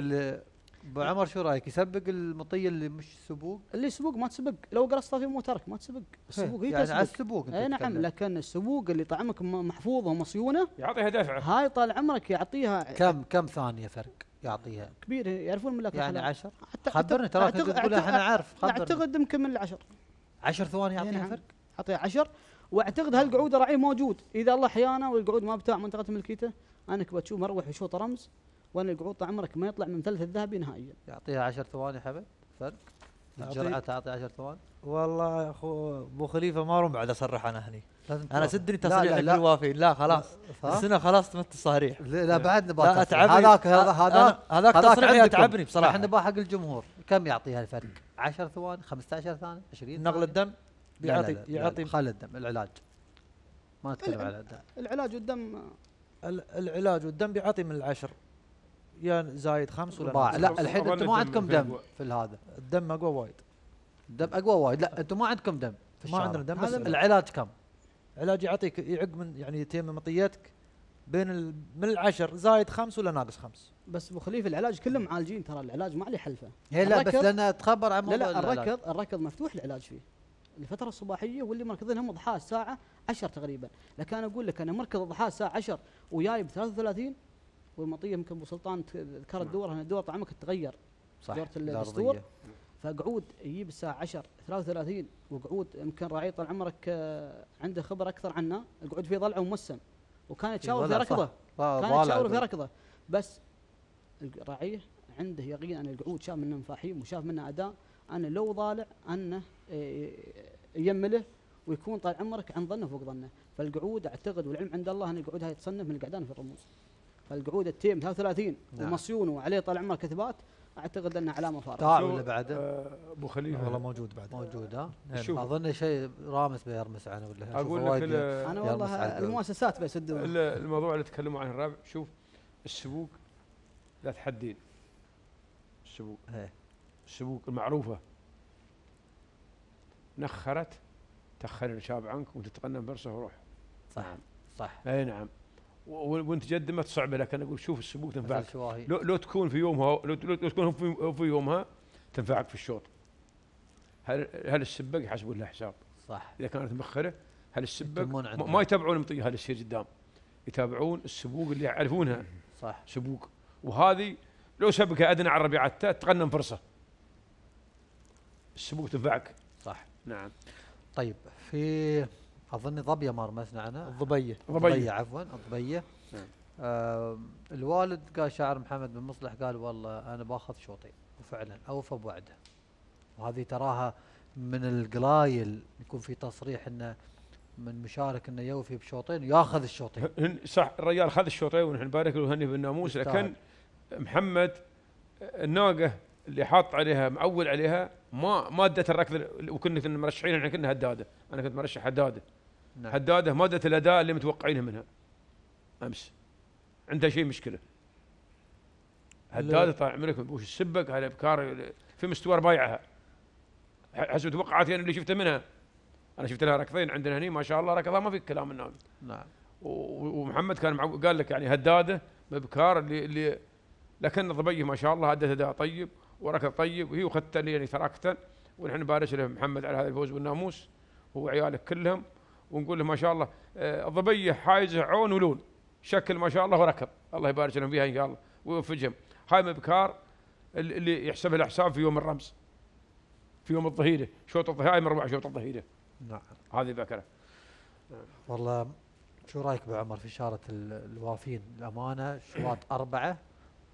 أبو عمر شو رأيك؟ يسبق المطية اللي مش سبوق؟ اللي يسبق ما تسبق. لو قرصتها في مو ترك ما تسبق. السبوق هي يعني تسبق. على السبوق أي نعم تتكلم. لكن السبوق اللي طعمك محفوظه ومصيونه يعطيها دفعه هاي طال عمرك يعطيها كم كم ثانية فرق يعطيها؟ كبير يعرفون ملاك يعني الحلال. عشر؟ أعت- خبرني ترى أعتقد- تقول إحنا عارف خبرني. أعتقد يمكن من العشر. 10 ثواني يعطيها نعم. فرق؟ أعطيها عشر. وأعتقد هالقعود راعيه موجود. إذا الله أحيانا والقعود ما بتاع منطقة ملكيته انك بتشوف مروح يشوط رمز وأن القعود عمرك ما يطلع من مثلث الذهبي نهائيا. يعطيها 10 ثواني حبل فرق الجرعة تعطي 10 ثوان والله يا أخو أبو خليفة ما اروم بعد اصرح أنا هني. لازم أنا. سدني تصريح لا، لا. الوافين لا خلاص؟ السنة خلاص تمت التصاريح لا, لا بعد نبغى. أتعبني. هذاك هذا هذا أنا- هذاك تصريح يتعبني بصراحة. إحنا نبغى حق الجمهور. كم يعطيها الفرق؟ 10 ثواني 15 ثانية 20 نقل؟ الدم؟ يعطي لا، خل الدم العلاج. ما نتكلم على الدم. العلاج والدم. ال- العلاج والدم بيعطي من العشر. يا زايد خمس ولا رباع. لا. الحين أنتم ما عندكم دم في هذا الدم أقوى وايد الدم أقوى وايد لا أنتم ما عندكم دم في ما. عندنا دم بس العلاج كم؟ علاج يعطيك يعق من يعني تيم مطيتك بين ال... من العشر زايد خمس ولا ناقص خمس بس أبو خليفة العلاج كله معالجين ترى العلاج ما عليه حلفة هي لا بس لأن تخبر عن لا موضوع لا العلاج. الركض الركض مفتوح العلاج فيه الفترة الصباحية واللي مركضينهم الضحى الساعة 10 تقريبا لكن أنا أقول لك أنا مركض الضحى الساعة 10 وجاي ب 33 والمطية يمكن أبو سلطان ت- ذكر الدور هنا الدور طعمك تغير. صح، الأرضية. الدستور فقعود يجيب الساعة 10 33 وقعود يمكن راعي طال عمرك آه، عنده خبرة أكثر عنا القعود فيه ضلع وموسم. وكان يتشاور في. ركضة. كان يتشاور في. ركضة. بس الراعيه عنده يقين أن القعود شاف منه مفاهيم وشاف منه أداء. انه لو ضالع أنه إيه، يمله ويكون طال عمرك عن ظنه فوق ظنه. فالقعود أعتقد والعلم عند الله أن القعود هاي تصنف من القعدان في الرموز. فالقعود التيم 33 نعم. ومصيون وعليه طال عمرك اثبات أعتقد أنها علامة فارقه طاع ولا بعده؟ آه، أبو خليفه والله موجود بعد. موجود ها؟ شوف. أظن شيء رامس بيرمس عنه ولا أقول لك أنا والله. المؤسسات بيسدون ال- الموضوع اللي تكلموا عنه الرابع شوف السبوق لا تحدين السبوق السبوق المعروفة. نخرت تخر الشاب عنك وتتقنن برسه وروح. صح صح. أي نعم. وانت جد صعبه لك. أنا أقول شوف السبوق تنفعك. لو, لو تكون في يومها لو, لو تكون في, في يومها تنفعك في الشوط. هل هل السباق يحسبون له حساب؟ صح. إذا كانت مخره هل يتمون ما. ما يتابعون المطيه هذا الشيء قدام؟ يتابعون السبوق اللي يعرفونها. صح. سبوق. وهذه لو سبقها أدنى على الربيعات تغنم فرصة. السبوق تنفعك. صح. نعم. طيب في اظن ظبيه ما رمسنا عنها. الضبيه ضبية. عفوا الضبيه نعم. آه الوالد قال شاعر محمد بن مصلح قال والله أنا باخذ شوطين وفعلا اوفى بوعده وهذه تراها من القلايل يكون في تصريح إنه من مشارك إنه يوفي بشوطين وياخذ الشوطين هن صح الرجال خذ الشوطين ونحن نبارك له وهني بالناموس. لكن محمد الناقة اللي حاط عليها معول عليها ما ما أدت الركض وكنا مرشحين إحنا كنا هدادة. أنا كنت مرشح هدادة. نعم. هداده ما ادت الأداء اللي متوقعينه منها. أمس. عندها شيء مشكلة. هداده طال عمرك بوش السبق هذا أبكار في مستوى ربايعها. ح- حسب توقعاتي أنا اللي شفته منها. أنا شفت لها ركضين عندنا هني ما شاء الله ركضها ما في كلام الناقه نعم. ومحمد كان معو... قال لك يعني هداده بابكار اللي اللي لكن ضبيه ما شاء الله أدت أداء طيب وركض طيب وهي وخدت يعني تراكتا ونحن نبارك له محمد على هذا الفوز والناموس هو وعيالك كلهم. ونقول له ما شاء الله آه، الضبيه حايزه عون ولون شكل ما شاء الله وركض الله يبارك لهم فيها إن شاء الله ويوفقهم. هاي مبكار اللي- اللي يحسب له حساب في يوم الرمز في يوم الظهيرة. شوط الظهيره هاي من ربع شوط الظهيرة. نعم. هذه بكرة. والله شو رأيك ابو عمر في شاره ال- الوافين؟ الأمانة شواط أربعة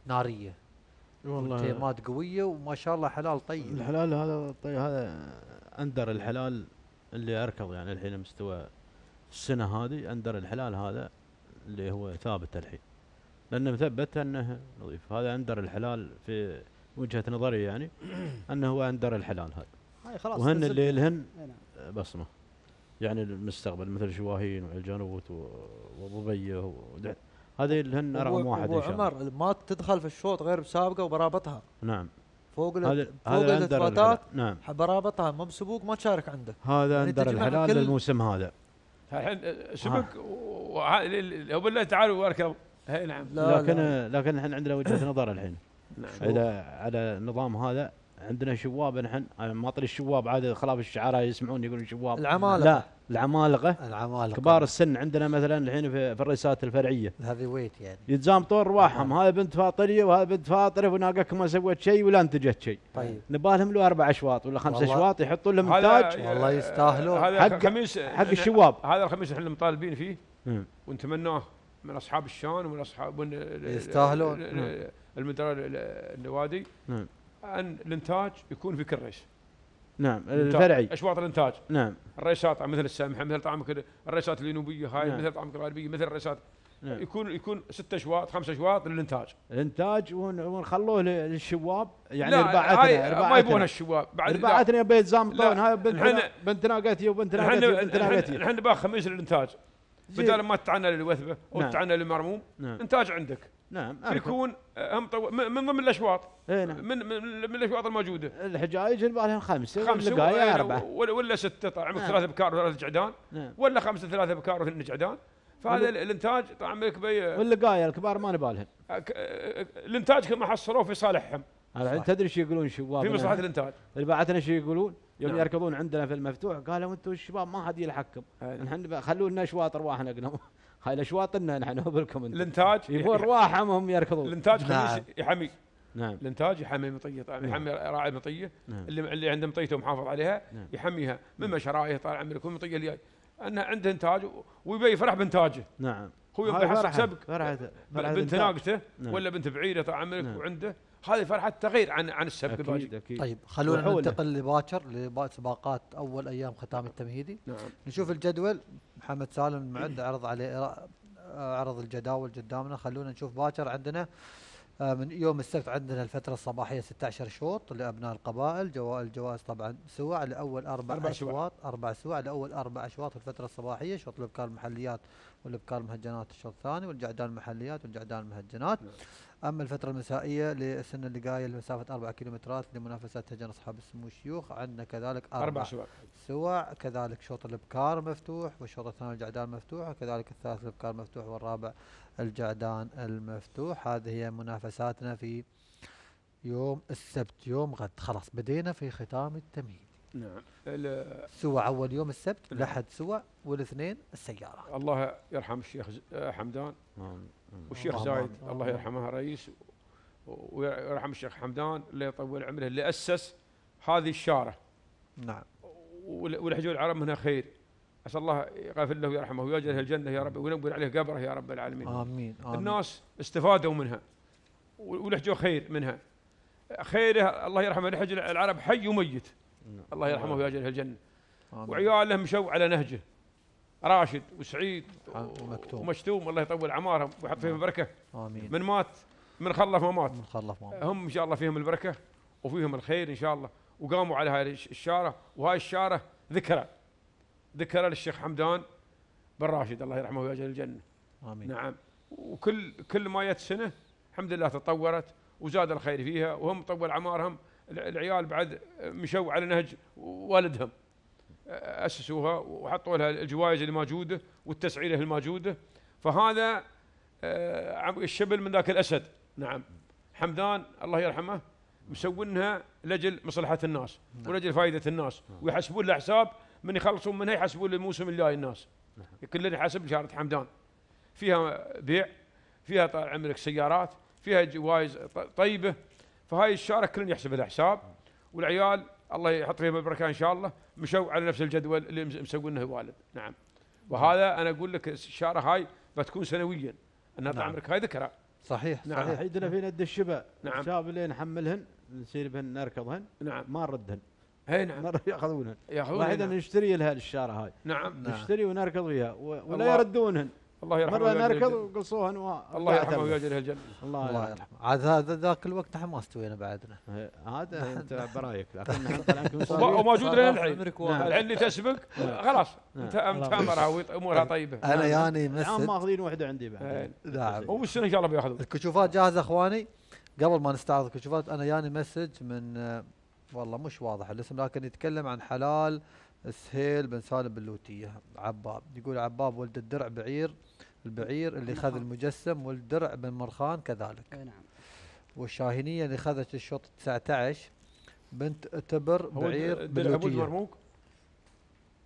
نارية. والله- تيمات قوية وما شاء الله حلال طيب. الحلال هذا طيب هذا أندر الحلال. اللي أركض يعني الحين مستوى السنة هذه أندر الحلال هذا اللي هو ثابت الحين. لأنه مثبت أنه نظيف. هذا أندر الحلال في وجهة نظري يعني أنه هو أندر الحلال هذا. خلاص وهن. اللي لهن نعم. بصمة. يعني المستقبل مثل شواهين وعلجانوت و- وضبيه هذه لهن رقم واحد ابو ان شاء الله. عمر ما تدخل في الشوط غير بسابقة وبرابطها. نعم. فوق هذا فوق الاثباتات نعم. برابطها مو بسبوق ما تشارك عنده. هذا يعني أندر الحلال كل- للموسم هذا. الحين سبق وهذا بالله تعالوا واركض هي نعم. لكن لكن إحنا عندنا وجهة نظر الحين. نعم. اذا على النظام هذا عندنا شواب نحن ما طري الشواب عاد خلاف الشعراء يسمعون يقولون شواب. العمالقة. لا. العمالقة. العمالقة. كبار السن عندنا مثلا الحين في, في الرئيسات الفرعية. الهيفي ويت يعني. يتزامطون رواحهم. هذا بنت فاطرية وهذا بنت فاطرة وناقك ما سوت شيء ولا انتجت شيء. طيب. نبالهم له أربع أشواط ولا خمس أشواط يحطون لهم هذا- تاج. والله يستاهلون. هذا حق- الخميس حق الشواب. هذا الخميس إحنا مطالبين فيه. ونتمناه من أصحاب الشان ومن أصحاب ون- يستاهلون. ال- ال- المدراء ال- النوادي. نعم أن الإنتاج يكون في كل ريس نعم. الفرعي أشواط الإنتاج نعم الريسات مثل السمحه مثل طعم كذا الريسات الجنوبيه هاي نعم. مثل طعم الغربيه مثل الريسات نعم. يكون يكون ست أشواط خمس أشواط للانتاج الإنتاج ون- ونخلوه ل- للشباب يعني رباعتنا ما. يبونها الشباب بعد رباعتنا يبي يتزامطون لا، هاي بنتنا الحين- بنتنا قتي وبنتنا قتي نحن وبنتنا نحن قتي نحن باخذ خميس للإنتاج. بدل ما تعنى للوثبة أو نعم. للمرموم نعم. إنتاج عندك نعم. يكون هم طو... من من ضمن الأشواط إيه نعم. من من, من الأشواط الموجودة الحجايج يبالهم خمسه خمسه واللقايه ولا- أربعة ولا, ستة عمرك نعم. ثلاثة بكار وثلاثة جعدان نعم. ولا خمسه ثلاثة بكار وثلاثة جعدان فهذا الإنتاج عمرك بي... واللقايه الكبار ما نبالهم ك- الإنتاج كما حصلوه في صالحهم تدري إيش يقولون شباب في مصلحة الإنتاج رباعتنا إيش يقولون؟ يوم نعم. يركضون عندنا في المفتوح قالوا أنتم الشباب ما حد يلحقكم نحن خلوا لنا اشواط ارواحنا قلنا هاي الاشواط لنا نحن بالكم أنتم الإنتاج يبون ارواحهم هم يركضون الإنتاج خميس يحمي نعم الإنتاج يحمي المطيه طبعا نعم. يحمي راعي المطيه نعم. اللي اللي عنده مطيته ومحافظ عليها نعم. يحميها مما شرايه طال عمرك والمطيه اللي أنه عنده إنتاج ويبي يفرح بإنتاجه نعم هو يحصل فرحة- سبق بنت. ناقته نعم. ولا بنت بعيده طال عمرك نعم. وعنده هذه فرحة تغير عن عن السبق أكيد. طيب خلونا. ننتقل لباكر لسباقات أول أيام ختام التمهيدي. نعم. نشوف الجدول. محمد سالم معد عرض عليه عرض الجداول قدامنا. خلونا نشوف باكر عندنا آه، من يوم السبت عندنا الفترة الصباحية 16 شوط لأبناء القبائل. جوا الجوائز طبعا سوع لأول أربع, أربع. أشواط. أربع سوع لأول أربع أشواط في الفترة الصباحية. شوط الأبكار المحليات والأبكار المهجنات الشوط الثاني والجعدان المحليات والجعدان المهجنات. أما الفترة المسائية لسن اللقاية لمسافة أربع كيلومترات لمنافسات هجن أصحاب السمو الشيوخ عندنا كذلك أربع, أربع سوع. سوع كذلك شوط الابكار مفتوح والشوط الثاني الجعدان مفتوح وكذلك الثالث الابكار مفتوح والرابع الجعدان المفتوح. هذه هي منافساتنا في يوم السبت. يوم غد. خلاص بدينا في ختام التمهيد. نعم. سوع أول يوم السبت نعم. الأحد سوع والاثنين السياره الله يرحم الشيخ حمدان. والشيخ زايد. الله يرحمه رئيس ويرحم الشيخ حمدان اللي يطول عمره اللي أسس هذه الشاره نعم. وال- والحجول العرب منها خير. أسأل الله يغفر له ويرحمه ويجعله الجنة يا رب وينور عليه قبره يا رب العالمين. آمين، آمين. الناس استفادوا منها ولحجوا خير منها. خيره الله يرحمه لحج العرب حي وميت. الله يرحمه ويجعله الجنة. وعياله مشوا على نهجه. راشد وسعيد ومكتوم. ومشتوم. الله يطول اعمارهم ويحط فيهم البركة. آمين. من مات من خلف ما مات. من خلف ما مات. هم إن شاء الله فيهم البركة وفيهم الخير إن شاء الله. وقاموا على الش- الشارة. وهاي الشارة ذكرى. ذكرى للشيخ حمدان بن راشد. الله يرحمه ويجعل الجنة. آمين. نعم. وكل كل ما جت سنة الحمد لله تطورت وزاد الخير فيها. وهم طول اعمارهم الع- العيال بعد مشوا على نهج والدهم. أسسوها وحطوا لها الجوائز الموجوده والتسعيرة الموجوده فهذا آه، عم- الشبل من ذاك الأسد. نعم. حمدان الله يرحمه مسوينها لاجل مصلحة الناس نعم. ولاجل فائدة الناس. ويحسبون له حساب من يخلصون منها يحسبون للموسم الجاي الناس. كلنا يحسب شهاده حمدان. فيها بيع فيها طال عمرك سيارات فيها جوائز طيبة. فهاي الشارع كلنا يحسب لها حساب والعيال الله يحط فيهم البركة إن شاء الله. مشوا على نفس الجدول اللي مس- مسوينه الوالد نعم. وهذا أنا أقول لك الشاره هاي بتكون سنويا. انها طال نعم. عمرك هاي ذكرى. صحيح نعم. صحيح. عندنا في ند الشبع نعم. الشباب اللي نحملهن نسير بهن نركضهن. نعم. ما نردهن. اي نعم. يأخذونهن. يأخذونهن، نعم. نشتري لها الشارة هاي. نعم. نشتري ونركض وياها. و- ولا يردونهن. الله يرحمه ويجعله نركض الجنة. وقصوهن و... الله يرحمه ويجعله الجنة. الله الله يرحمه. يرحمه. عاد هذا ذاك الوقت نحن ما استوينا بعدنا. هذا انت برايك لكن وموجود لنا الحين. نعم. الحين اللي تسبق خلاص. نعم. انت امرها وامورها طيبة. أنا ياني مسد ماخذين وحده عندي بعد. إيه. نعم. هو السنة إن شاء الله بيأخذون؟ الكشوفات جاهزة أخواني؟ قبل ما نستعرض الكشوفات أنا ياني مسج من آه، والله مش واضح الاسم لكن يتكلم عن حلال سهيل بن سالم باللوتيه عباب. يقول عباب ولد الدرع بعير البعير اللي خذ المجسم والدرع بن مرخان كذلك. أي نعم. والشاهينية اللي خذت الشوط 19 بنت تبر بعير الدرع ابو مرموق؟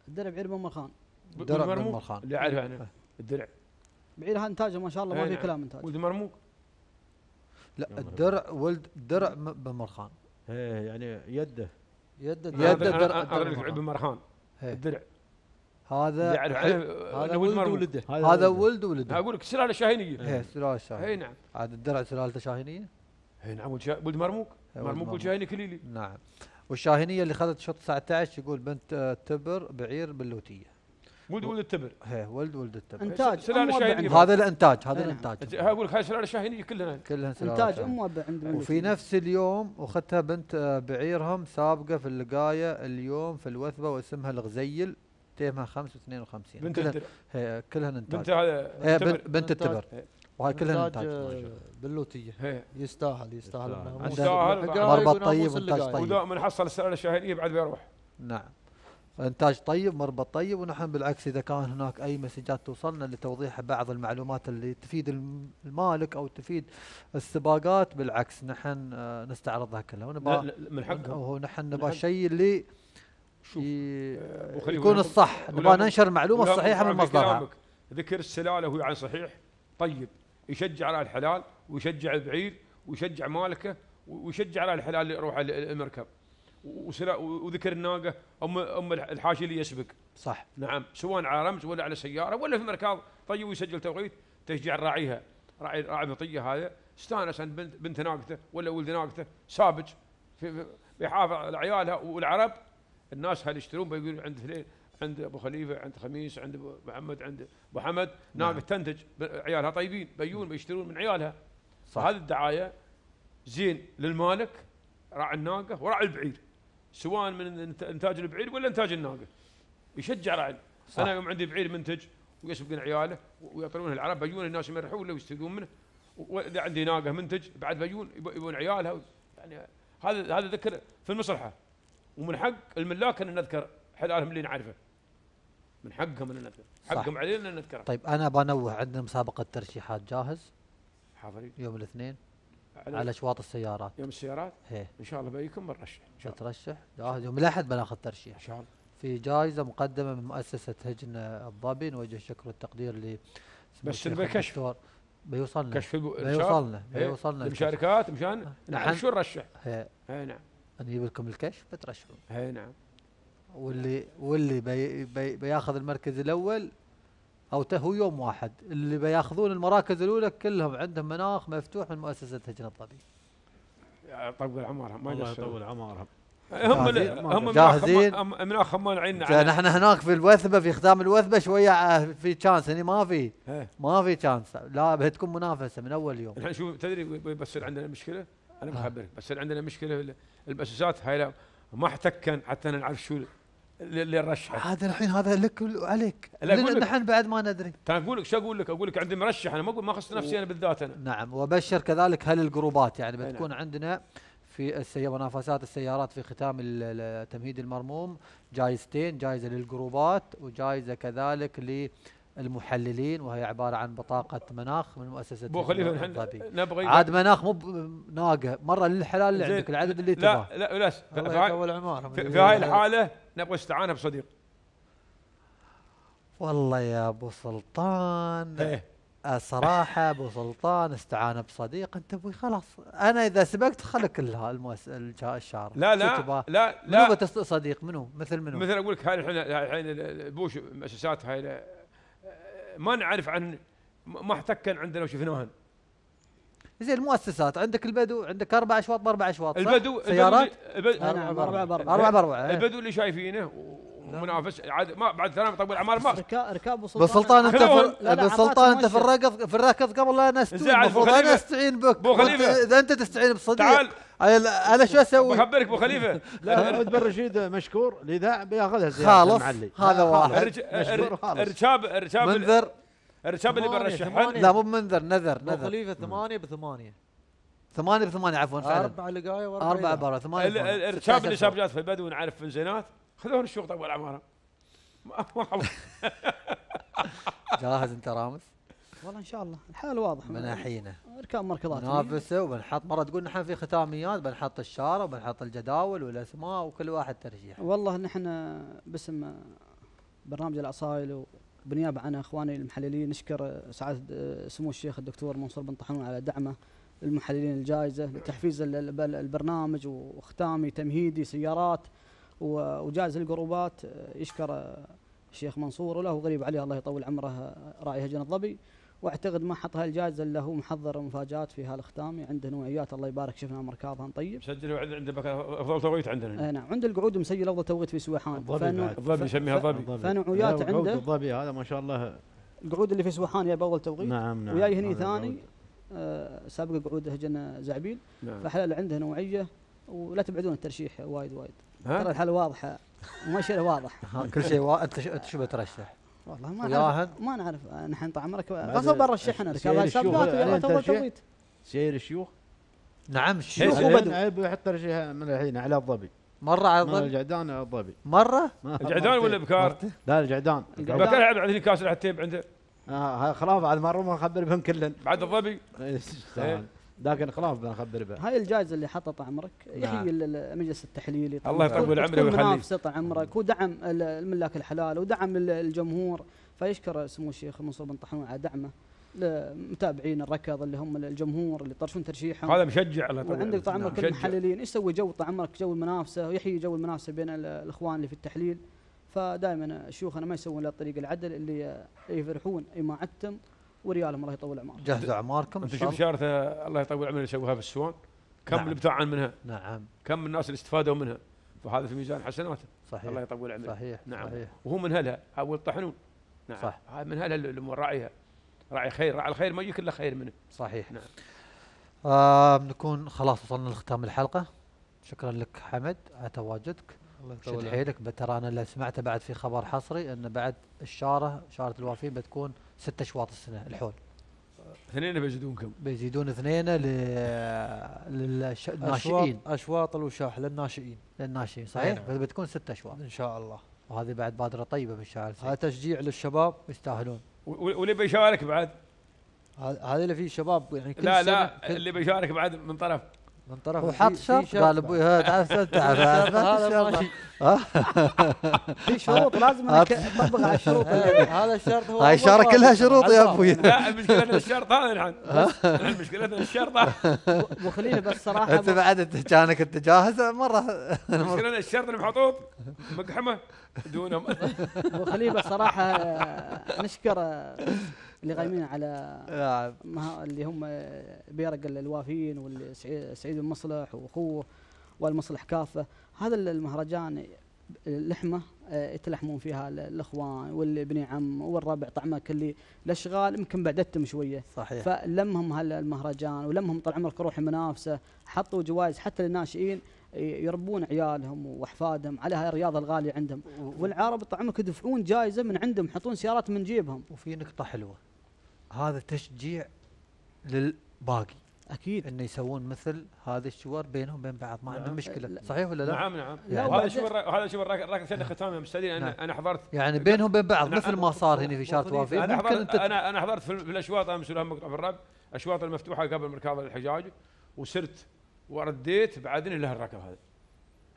الدرع بعير بن مرخان. درع بن مرخان. اللي أعرفه أنا الدرع. بعير هذا إنتاجه ما شاء الله ما في نعم. كلام انتاج ولد مرموق؟ لا الدرع ولد درع بن مرخان. إيه يعني يده. يد يد يد الدرع أنا الدرع مرخان إيه. الدرع. هذا هذا ولد. ولده. هذا. ولد. ولده. أقول لك سلالة شاهينية. إيه سلالة شاهينية. اي نعم. عاد الدرع سلالته شاهينية؟ اي نعم ولد شا- ولد مرموق. إيه، ولد مرموق مرموق. ولد شاهيني كليلي. نعم. والشاهينية اللي خذت الشوط 19 يقول بنت آه، تبر بعير بلوتيه ولد ولد التبر هي ولد ولد التبر إنتاج سلالة شاهينية. هذا الإنتاج هذا نعم. الإنتاج أقول لك هاي سلالة شاهينية كلها كلها سلالة إنتاج. ام ملوك. وفي نفس اليوم أختها بنت آه، بعيرهم سابقة في اللقايه اليوم في الوثبة واسمها الغزيل تيمها 5 52 بنت كلها الدر- هي كلها إنتاج بنت هذا التبر. بنت. التبر وهاي كلها إنتاج آه، بلوتية هي. يستاهل يستاهل يستاهل. مربط طيب اللقاية. طيب. ودائما حصل السلالة الشاهينية بعد بيروح نعم انتاج طيب مربط طيب ونحن بالعكس إذا كان هناك أي مسجات توصلنا لتوضيح بعض المعلومات اللي تفيد الم- المالك أو تفيد السباقات بالعكس نحن آه، نستعرضها كلها. لا، من حقهم. هو نحن حق- الشيء اللي شوف، خليفة يكون الصح. ولا- ننشر المعلومه الصحيحه من مصدرها. ذكر السلالة وهو عن صحيح طيب. يشجع على الحلال ويشجع البعير ويشجع مالكه ويشجع على الحلال اللي يروح ال- المركب وذكر الناقة ام أم الحاشي اللي يسبق. صح. نعم. سواء على رمز ولا على سيارة ولا في مركز طيب ويسجل توقيت تشجيع راعيها راعي راعي المطيه هذا. استانس عند بنت بنت ناقته ولا ولد ناقته. سابج. بيحافظ على عيالها والعرب. الناس هل يشترون؟ بيقول عند فلين عند أبو خليفة عند خميس عند أبو محمد عند أبو حمد. ناقة نعم. تنتج. ب- عيالها طيبين. بيجون بيشترون من عيالها. صح. فهذه الدعاية زين للمالك راعي الناقة وراعي البعير. سواء من انتاج البعير ولا انتاج الناقة. يشجع راعي. أنا يوم عندي بعير منتج ويسبقون عياله ويطلعون العرب بيجون الناس يمرحون له ويستفيدون منه. وإذا عندي ناقة منتج بعد بيجون يب- يبون عيالها. يعني هذا هذا ذكر في المصلحه ومن حق الملاك أن نذكر. حلالهم اللي نعرفه. من حقهم أن نذكر. حقهم علينا أن نذكره. طيب أنا بنوه عندنا مسابقة ترشيحات جاهز. حاضرين. يوم الاثنين. على- على اشواط السيارات. يوم السيارات؟ هي إن شاء الله بيكم بنرشح إن شاء الله. بترشح؟ يوم الأحد بناخذ ترشيح. إن شاء الله. في جائزة مقدمة من مؤسسة هجن الظبي نوجه الشكر والتقدير ل بس نبي كشف. بيوصلنا. كشف بيوصلنا إيه، بيوصلنا الكشف. المشاركات مشان نحن- نعرف شو نرشح اي نعم. نجيب لكم الكشف بترشحون اي نعم. واللي واللي بي بي بياخذ المركز الأول أو ته- هو يوم واحد اللي بياخذون المراكز الأولى كلهم عندهم مناخ مفتوح من مؤسسة هجن الظبي يا طول عمرهم ما الله. يطول عمرهم هم؟ هم مناخ جاهزين؟ هم- مناخ هم عيننا جا- نحن هناك في الوثبة في ختام الوثبة شوية آه، في chance هني ما في إيه. ما في chance لا بتكون منافسة من أول يوم الحين شوف تدري بيصير عندنا مشكلة أنا آه. بخبرك بيصير عندنا مشكلة ال- المؤسسات هاي لا ما احتكن حتى نعرف شو نرشحه عاد الحين هذا لك وعليك نحن بعد ما ندري. أنا أقول لك شو أقول لك؟ أقول لك عندي مرشح أنا ما أقول ما خص نفسي أنا بالذات أنا. نعم وبشر كذلك هل الجروبات يعني أي بتكون عندنا في السي... منافسات السيارات في ختام ال- ال- تمهيد المرموم. جائزتين جائزة للجروبات وجائزة كذلك للمحللين وهي عبارة عن بطاقة مناخ من مؤسسة الظبي. نحن نبغى عاد مناخ مو ناقة مرة للحلال اللي. عندك العدد اللي تبغاه. لا لا لا في, في, هاي- الحالة نبغى استعانة بصديق. والله يا أبو سلطان إيه. الصراحة أبو سلطان استعان بصديق. أنت أبوي خلاص. أنا إذا سبقت خلك كلها المؤس... الشارع. لا لا؟ لا منو لا. بتس- صديق؟ منو؟ مثل منو؟ مثل أقول لك هاي الحين الحين البوش المؤسسات هاي ما نعرف عن ما احتكن عندنا وشفناهن زين المؤسسات عندك البدو عندك أربع أشواط بأربع أشواط صح؟ البدو سيارات البدو اللي- البدو أربعة بأربعة. أربعة بأربعة إيه. البدو اللي شايفينه ومنافس عاد ما بعد ثلاث طول اعمار ما ركاب ركاب ابو ابو سلطان انت. في ابو سلطان أنت في الركض في الركض قبل لا عاد المفروض أنا. أستعين بك إذا أنت تستعين بصديق تعال. أنا أنا شو أسوي؟ بخبرك أبو خليفة لا عود بن رشيد مشكور الاذاعه بيأخذها زيادة خالص هذا واحد الرج- مشكور الر- خالص. الرجاب الرجاب اللي- منذر الرجاب اللي ثمانية. لا مو بمنذر نذر أبو نذر خليفة ثمانية بثمانية ثمانية بثمانية عفوا فعلا أربع لقاية واربع أربعة إذاعة. برا ثمانية ال- ال- ثمانية. الرجاب 16 اللي شهر. سابجات في البدو نعرف خذوهم الشوط طول اعمارهم ما- ما خلص. جاهز أنت رامز والله إن شاء الله. الحال واضح. مناحينا ركاب مركضات. منافسة وبنحط مرة تقول نحن في ختاميات بنحط الشارة وبنحط الجداول والأسماء وكل واحد ترشيح. والله نحن باسم برنامج الأصايل وبنيابه عن إخواني المحللين نشكر سعاده سمو الشيخ الدكتور منصور بن طحنون على دعمه للمحللين الجائزة لتحفيز ال- ال- البرنامج وختامي تمهيدي سيارات وجائزة الجروبات يشكر الشيخ منصور وله غريب عليه الله يطول عمره راعي هجن الظبي. واعتقد ما حط هاي الجائزه إلا هو محضر مفاجات في هالختامي عنده نوعيات الله يبارك. شفنا مركبها طيب. سجلوا عند عند بك أفضل توقيت عندنا. آه نعم. عند القعود مسجل أفضل توقيت في سويحان. الظبي يسميها ظبي. فنوعيات عنده. الظبي هذا ما شاء الله. القعود اللي في سويحان يا باول توقيت؟ نعم، نعم. وياي هني ثاني. آه سابق قعوده جنة زعبيل. نعم. فحلال عنده نوعيه ولا تبعدون الترشيح وايد وايد؟ ترى الحاله واضحة. له واضح. كل شيء أنت شو بترشح؟ والله ما؟ نعرف. ما نعرف. آه، نحن طال عمرك غصب برشح أنا سير ركاب الشيوخ. سابقات ويلا عليه تو ترشيح؟ توقيت سير الشيوخ؟ نعم الشيوخ. وبدو. عيب يحط ترشيح من الحين على الظبي؟ مرة على الظبي؟ الجعدان على الظبي. مرة؟ ما- الجعدان ولا بكار؟ لا الجعدان. بكار يلعب عندي كاس العتيب عنده. آه خلاف بعد مرة ما نخبر بهم كلن. بعد الظبي. لكن خلاف بنخبر به هاي الجائزة اللي حطها طال عمرك نعم. يحيي ال- المجلس التحليلي الله. يطول عمره ويخليه. منافسة طال عمرك ودعم ال- الملاك الحلال ودعم ال- الجمهور فيشكر سمو الشيخ منصور بن طحنون على دعمه لمتابعين الركض اللي هم الجمهور اللي يطرشون ترشيحهم هذا مشجع الله يطول وعندك طال عمره. عمرك. المحللين يسوي جو طال عمرك جو المنافسة ويحيي جو المنافسة بين ال- الإخوان اللي في التحليل فدائما شيوخنا ما يسوون إلا الطريق العدل اللي يفرحون اماعتهم وريالهم الله يطول عمرهم. جهزوا أعماركم أنت شوف. شارته الله. يطول عمره اللي سووها بالسوان كم نعم. اللي ابتعن منها؟ نعم. كم من الناس اللي استفادوا منها؟ فهذا في ميزان حسناته. صحيح. الله يطول عمره صحيح، نعم. صحيح. وهو من أهلها. اول طحنون نعم. صح. هذا من أهلها اللي راعيها. راعي خير. راعي الخير ما يجيك إلا خير منه. صحيح. نعم. آه بنكون خلاص وصلنا لختام الحلقة. شكرا لك حمد على تواجدك الله شد يطول حيلك. ترى أنا اللي سمعته بعد في خبر حصري إن بعد الشارة شارة الوافين بتكون ست اشواط السنة الحول. اثنين بيزيدونكم بيزيدون اثنين ل... للناشئين اشواط أشواط الوشاح للناشئين. للناشئين صحيح؟ نعم. بتكون ست أشواط. إن شاء الله. وهذه بعد بادرة طيبة من شهر هذا تشجيع للشباب. يستاهلون. واللي بيشارك بعد؟ هذا هذا اللي فيه شباب يعني كل لا سنة لا كل اللي بيشارك بعد من طرف. من طرف وحط شرط قال. أبوي ها تعرف تعرف هذا. في شروط لازم إنك تطبق على الشروط. هذا الشرط هو هاي واحد. كلها شروط يا. أبوي. لا مشكلتنا الشرط هذا نحن. مشكلتنا الشرط وخلينا بس صراحة أنت بعد أنت كانك أنت جاهز مرة. مشكلتنا الشرط اللي محطوط مقحمة دونهم وخلينا بس صراحة آه، نشكر آه، اللي قايمين على. مها- اللي هم آه، بيرق الوافيين واللي سعيد سعيد المصلح وأخوه والمصلح كافة. هذا المهرجان لحمه آه، يتلحمون فيها ال- الأخوان والابن عم والربع طعمك اللي الاشغال يمكن بعدتهم شوية. صحيح. فلمهم هالمهرجان ولمهم طال عمرك روح المنافسة حطوا جوائز حتى للناشئين يربون عيالهم وأحفادهم على هاي الرياضة الغالية عندهم. والعرب طال عمرك يدفعون جائزه من عندهم يحطون سيارات من جيبهم. وفي نقطة حلوة. هذا تشجيع للباقي. أكيد. إنه يسوون مثل هذه الشوار بينهم وبين بعض. ما عندهم نعم. مشكلة. صحيح ولا لا؟ نعم نعم. يعني وهذا الرا- هذا الراكب الراكب سنه ختام يا مستدين نعم. أنا أنا حضرت يعني بينهم وبين بعض مثل ما صار هنا في شارة وافين أنا حضرت أنا أنا حضرت في, الأشواط أنا مسؤول عن مقطع في الرب. اشواط المفتوحة قبل مركز الحجاج وسرت ورديت بعدين له الركب هذا.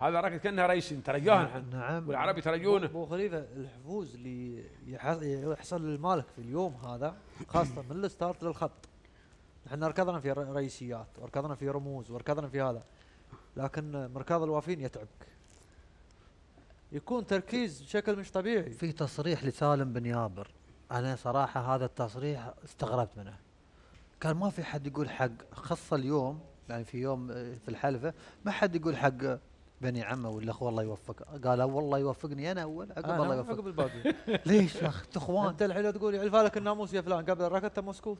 هذا الركب كأنها ترجاه نحن نعم. والعرب يترجونه أبو خليفة الحفوز اللي يح- يحصل للمالك في اليوم هذا خاصة من الستارت للخط. إحنا ركضنا في رئيسيات وركضنا في رموز وركضنا في هذا. لكن مركز الوافين يتعبك يكون تركيز بشكل مش طبيعي. في تصريح لسالم بن يابر. أنا صراحة هذا التصريح استغربت منه. كان ما في حد يقول حق خاصه اليوم يعني في يوم في الحلفة ما حد يقول حق بني عمه ولا أخوه الله يوفقه؟ قال والله يوفقني أنا أول عقب أنا الله يوفقك عقب الباقي. ليش يا أخي؟ اخوان أنت الحين لو تقول يعلف لك الناموس يا فلان قبل الركض تم مسكوت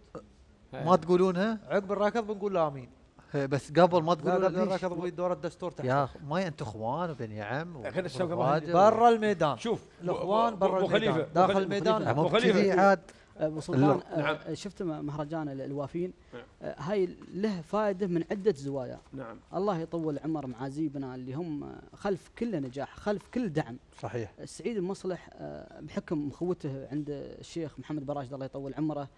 ما تقولونها عقب الركض بنقول لا آمين. إيه، بس قبل ما لا تقولون قبل ليش؟ الركض أبوي دور الدستور تحت. يا اخ ما أنتوا اخوان وبني عم. برا الميدان. شوف الإخوان برا الميدان. داخل الميدان. مو خليفة. عاد. أبو سلطان نعم. آه، شفت م- مهرجان ال- الوافين؟ نعم. آه، هاي له فائدة من عدة زوايا. نعم. الله يطول عمر معازيبنا اللي هم آه، خلف كل نجاح خلف كل دعم. صحيح. السعيد المصلح آه، بحكم مخوته عند الشيخ محمد براشد الله يطول عمره.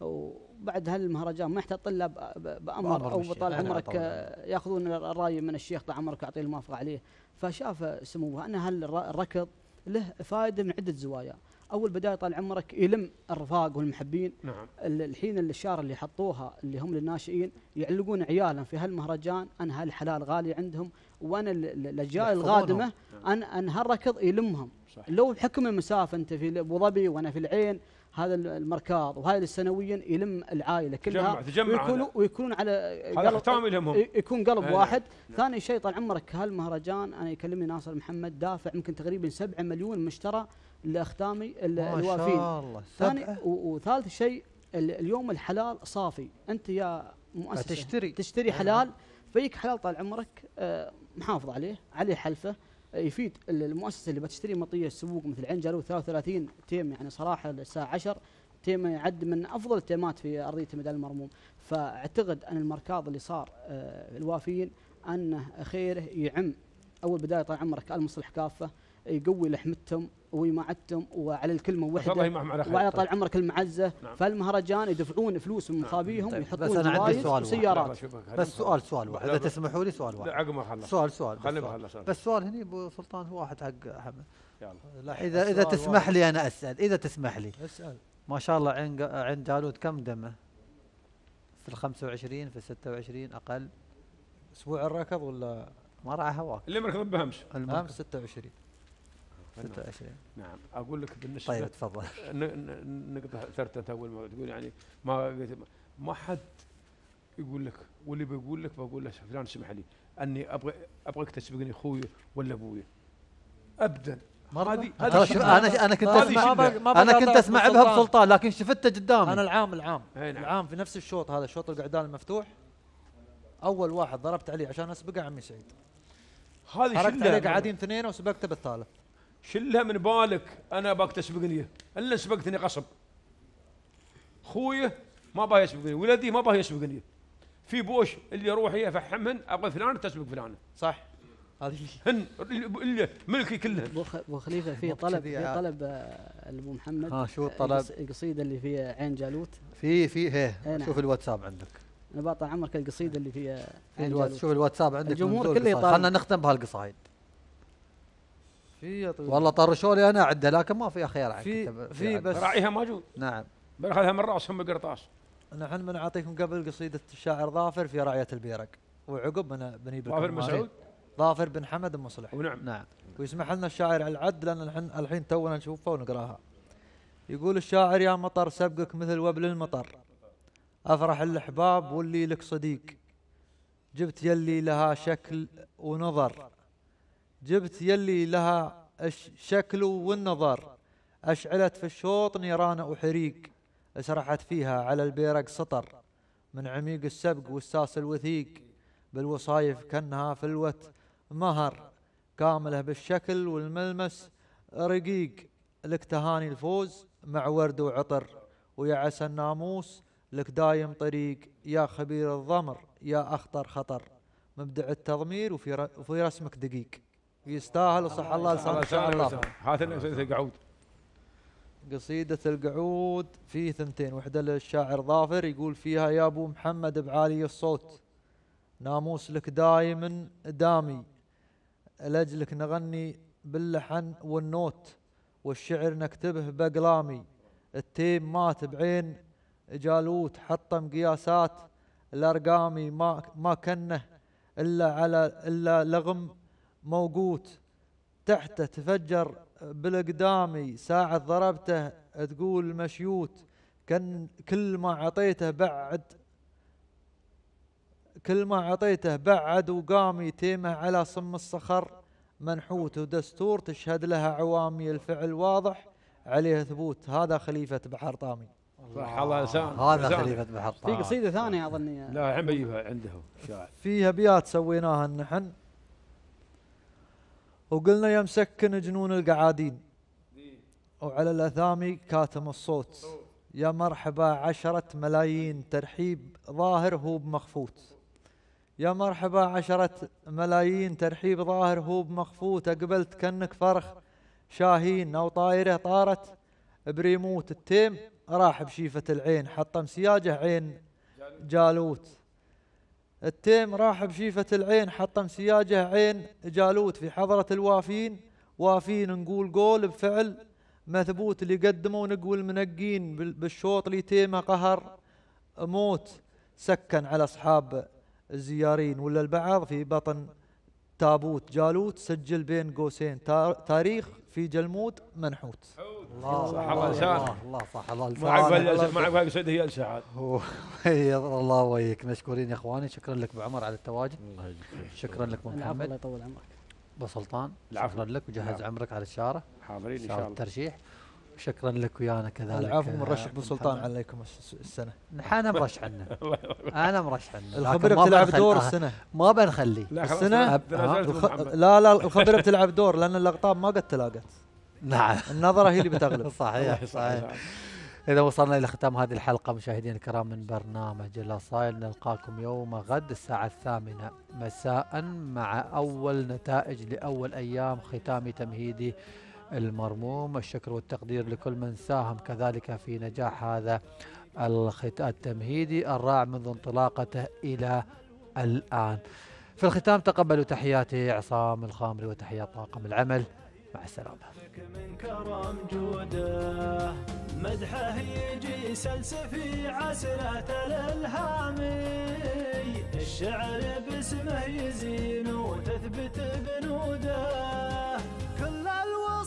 وبعد هالمهرجان ما يحتاج ب- بأمر بأمر أو من الشيخ. طال نعم، عمرك. آه، يأخذون الرأي من الشيخ طال عمرك يعطيه الموافقة عليه. فشاف سموه ان هالركض له فائدة من عدة زوايا. أول بداية طال عمرك يلم الرفاق والمحبين نعم ال- الحين الاشاره اللي حطوها اللي هم للناشئين يعلقون عيالهم في هالمهرجان ان هالحلال غالي عندهم وأنا ال- ال- الأجيال. القادمة ان أن هالركض يلمهم صح. لو بحكم المسافة أنت في أبو ظبي وأنا في العين هذا المركاض وهذا سنويا يلم العائلة كلها تجمع- ويكونوا. ويكونون على هذا ختام لهم هم. يكون قلب أي واحد نعم. ثاني شيء طال عمرك هالمهرجان أنا يكلمني ناصر محمد دافع يمكن تقريبا 7 مليون مشترى لأختامي ال- ما شاء الوافين الله، ثاني. و- وثالث شيء ال- اليوم الحلال صافي. أنت يا مؤسسة. تشتري. تشتري أي حلال. فيك حلال طال عمرك آه، محافظ عليه عليه حلفه. يفيد ال- المؤسسة اللي بتشتري مطية السوق مثل عين جالوت 33 تيم يعني صراحة الساعة 10 تيم يعد من أفضل التيمات في أرضية ميدان المرموم. فأعتقد أن المركاض اللي صار آه، الوافيين أنه خيره يعم. أول بداية طال عمرك المصلح كافة يقوي لحمتهم ويمعتهم وعلى الكلمة وحدة. وعلى طيب. طال عمرك المعزة نعم. فالمهرجان يدفعون فلوس من مخابيهم طيب، ويحطون بس أنا عندي سؤال وسيارات واحد بس سؤال سؤال واحد إذا تسمحوا لي سؤال واحد عقب ما خلص. سؤال سؤال بس سؤال. هني أبو سلطان هو واحد حق حمد يلا. لا إذا إذا تسمح. لي أنا أسأل إذا تسمح لي اسأل. ما شاء الله عين ق- عين جالوت كم دمه؟ في ال 25 في ال 26 أقل أسبوع الركض ولا ما راح هواك اللي مركض بهمس امس 26 26 نعم. أقول لك بالنسبة طيب، تفضل. ن- ن- نقطع ثرته أول ما تقول يعني ما ما حد يقول لك واللي بيقول لك بقول له فلان اسمح لي أني أبغى أبغاك تسبقني أخوي ولا أبوي. ابدا. هذه ترى شوف أنا أنا كنت اسمع. أنا كنت أسمع بها بسلطان لكن شفته قدامي. أنا العام العام. نعم. العام في نفس الشوط هذا الشوط القعدان المفتوح. أول واحد ضربت عليه عشان أسبقه عمي سعيد. هذه. عليه قاعدين اثنين وسبقته بالثالث. شلها من بالك أنا ابغاك تسبقني الا سبقتني غصب خويه ما باه يسبقني ولدي ما باه يسبقني في بوش اللي أروح يفحمهن أبغى فلان تسبق فلان. صح. هذه هن اللي ملكي كلهن أبو خليفة في طلب في. طلب آه، لأبو محمد. ها، شو آه، الطلب؟ القص- القصيدة اللي في عين جالوت. في في هي. أي نعم. شوف الواتساب عندك. أنا بقطع عمرك القصيدة اللي في في عين جالوت. شوف الواتساب عندك الجمهور كله. يطالب. خلنا نختم بهالقصايد. في يا طويل. والله طرشوا لي أنا اعده لكن ما في خيار عاد في في عده. بس راعيها موجود. نعم. باخذها من راسهم بقرطاس نحن بنعطيكم قبل قصيدة الشاعر ظافر في راعية البيرق. وعقب بن- بنجيب لكم ظافر بن. سعود؟ ظافر بن حمد بن مصلح ونعم. نعم. ويسمح لنا الشاعر على العد لأن الحين الحين تونا نشوفها ونقراها. يقول الشاعر يا مطر سبقك مثل وبل المطر. أفرح الأحباب واللي لك صديق. جبت يلي لها شكل ونظر. جبت يلي لها الش- شكل والنظر. أشعلت في الشوط نيران وحريق. أسرحت فيها على البيرق سطر. من عميق السبق والساس الوثيق. بالوصايف كأنها فلوة مهر. كامله بالشكل والملمس رقيق. لك تهاني الفوز مع ورد وعطر. ويا عسى الناموس لك دايم طريق. يا خبير الضمر يا أخطر خطر. مبدع التضمير وفي رسمك دقيق. يستاهل وصح الله لسانك شاء الله هذا قصيدة القعود قصيدة القعود في ثنتين وحدة للشاعر ظافر يقول فيها يا أبو محمد بعالي الصوت ناموس لك دايم دامي لأجلك نغني باللحن والنوت والشعر نكتبه بأقلامي التيم مات بعين جالوت حطم قياسات الأرقامي ما ما كنه إلا على إلا لغم موقوت تحته تفجر بالاقدامي ساعة ضربته تقول مشيوت كان كل ما عطيته بعد كل ما عطيته بعد وقامي تيمة على صم الصخر منحوت ودستور تشهد لها عوامي الفعل واضح عليه ثبوت. هذا خليفة بحر طامي. صح الله. لسان هذا. خليفة بحر في قصيدة ثانية أظني. لا الحين بجيبها عنده شاعر فيها ابيات سويناها نحن. وقلنا يا مسكن جنون القعادين. وعلى الاثامي كاتم الصوت. يا مرحبا عشرة ملايين ترحيب. ظاهر هو بمخفوت. يا مرحبا عشرة ملايين ترحيب. ظاهر هو بمخفوت. أقبلت كأنك فرخ شاهين أو طايرة طارت. بريموت التيم. راح بشيفة العين. حطم سياجه عين جالوت. التيم راح بشيفة العين حطم سياجه عين جالوت في حضرة الوافين. وافين نقول قول بفعل مثبوت اللي قدموا نقول المنقين بال- بالشوط اللي تيمه قهر. موت سكن على أصحاب الزيارين. ولا البعض في بطن تابوت جالوت سجل بين قوسين تا- تاريخ في جلمود منحوت. الله صح الله لسانك الله الله صح الله لسانك ما عقب سعود هي لسعاد هو- يضر الله ويك مشكورين يا إخواني. شكرا لك أبو عمر على التواجد. شكرا لك أبو العفو الله محمد يطول عمرك. أبو سلطان العفو. شكرا لك. وجهز العفو. عمرك على الشاره حاضرين إن شارة شاء الله. الترشيح. وشكرا لك ويانا كذلك. العفو آه، مرشح أبو ابو سلطان. عليكم الس- السنة. أنا مرشح عنه. يبارك. أنا مرشح عنه. لكن ما بتلعب بنخلي- دور آه، السنة. ما بنخليه. لا السنة. أبو محمد. لا لا الخبيره بتلعب دور لأن الاقطاب ما قد تلاقت. نعم. النظرة هي اللي بتغلب. صحيح صحيح. إذا وصلنا إلى ختام هذه الحلقة مشاهدينا الكرام من برنامج الأصايل نلقاكم يوم غد الساعة الثامنة. مساء مع أول نتائج لأول أيام ختام تمهيدي المرموم الشكر والتقدير لكل من ساهم كذلك في نجاح هذا الخت- التمهيدي الرائع منذ انطلاقته إلى الآن. في الختام تقبلوا تحياتي عصام الخامري وتحيات طاقم العمل. مع السلامة. من كرم جوده مدحه يجي سلسفي عسلة الالهامي الشعر باسمه يزين وتثبت بنوده.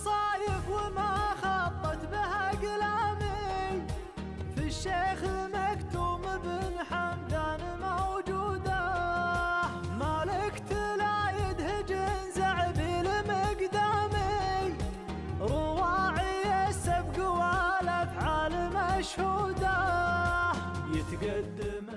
الوصايف وما خطت بها اقلامي في الشيخ مكتوم بن حمدان موجودة. مالك تلايد هجن زعبيل مقدامي رواعي السبق والأفعال مشهودة. يتقدم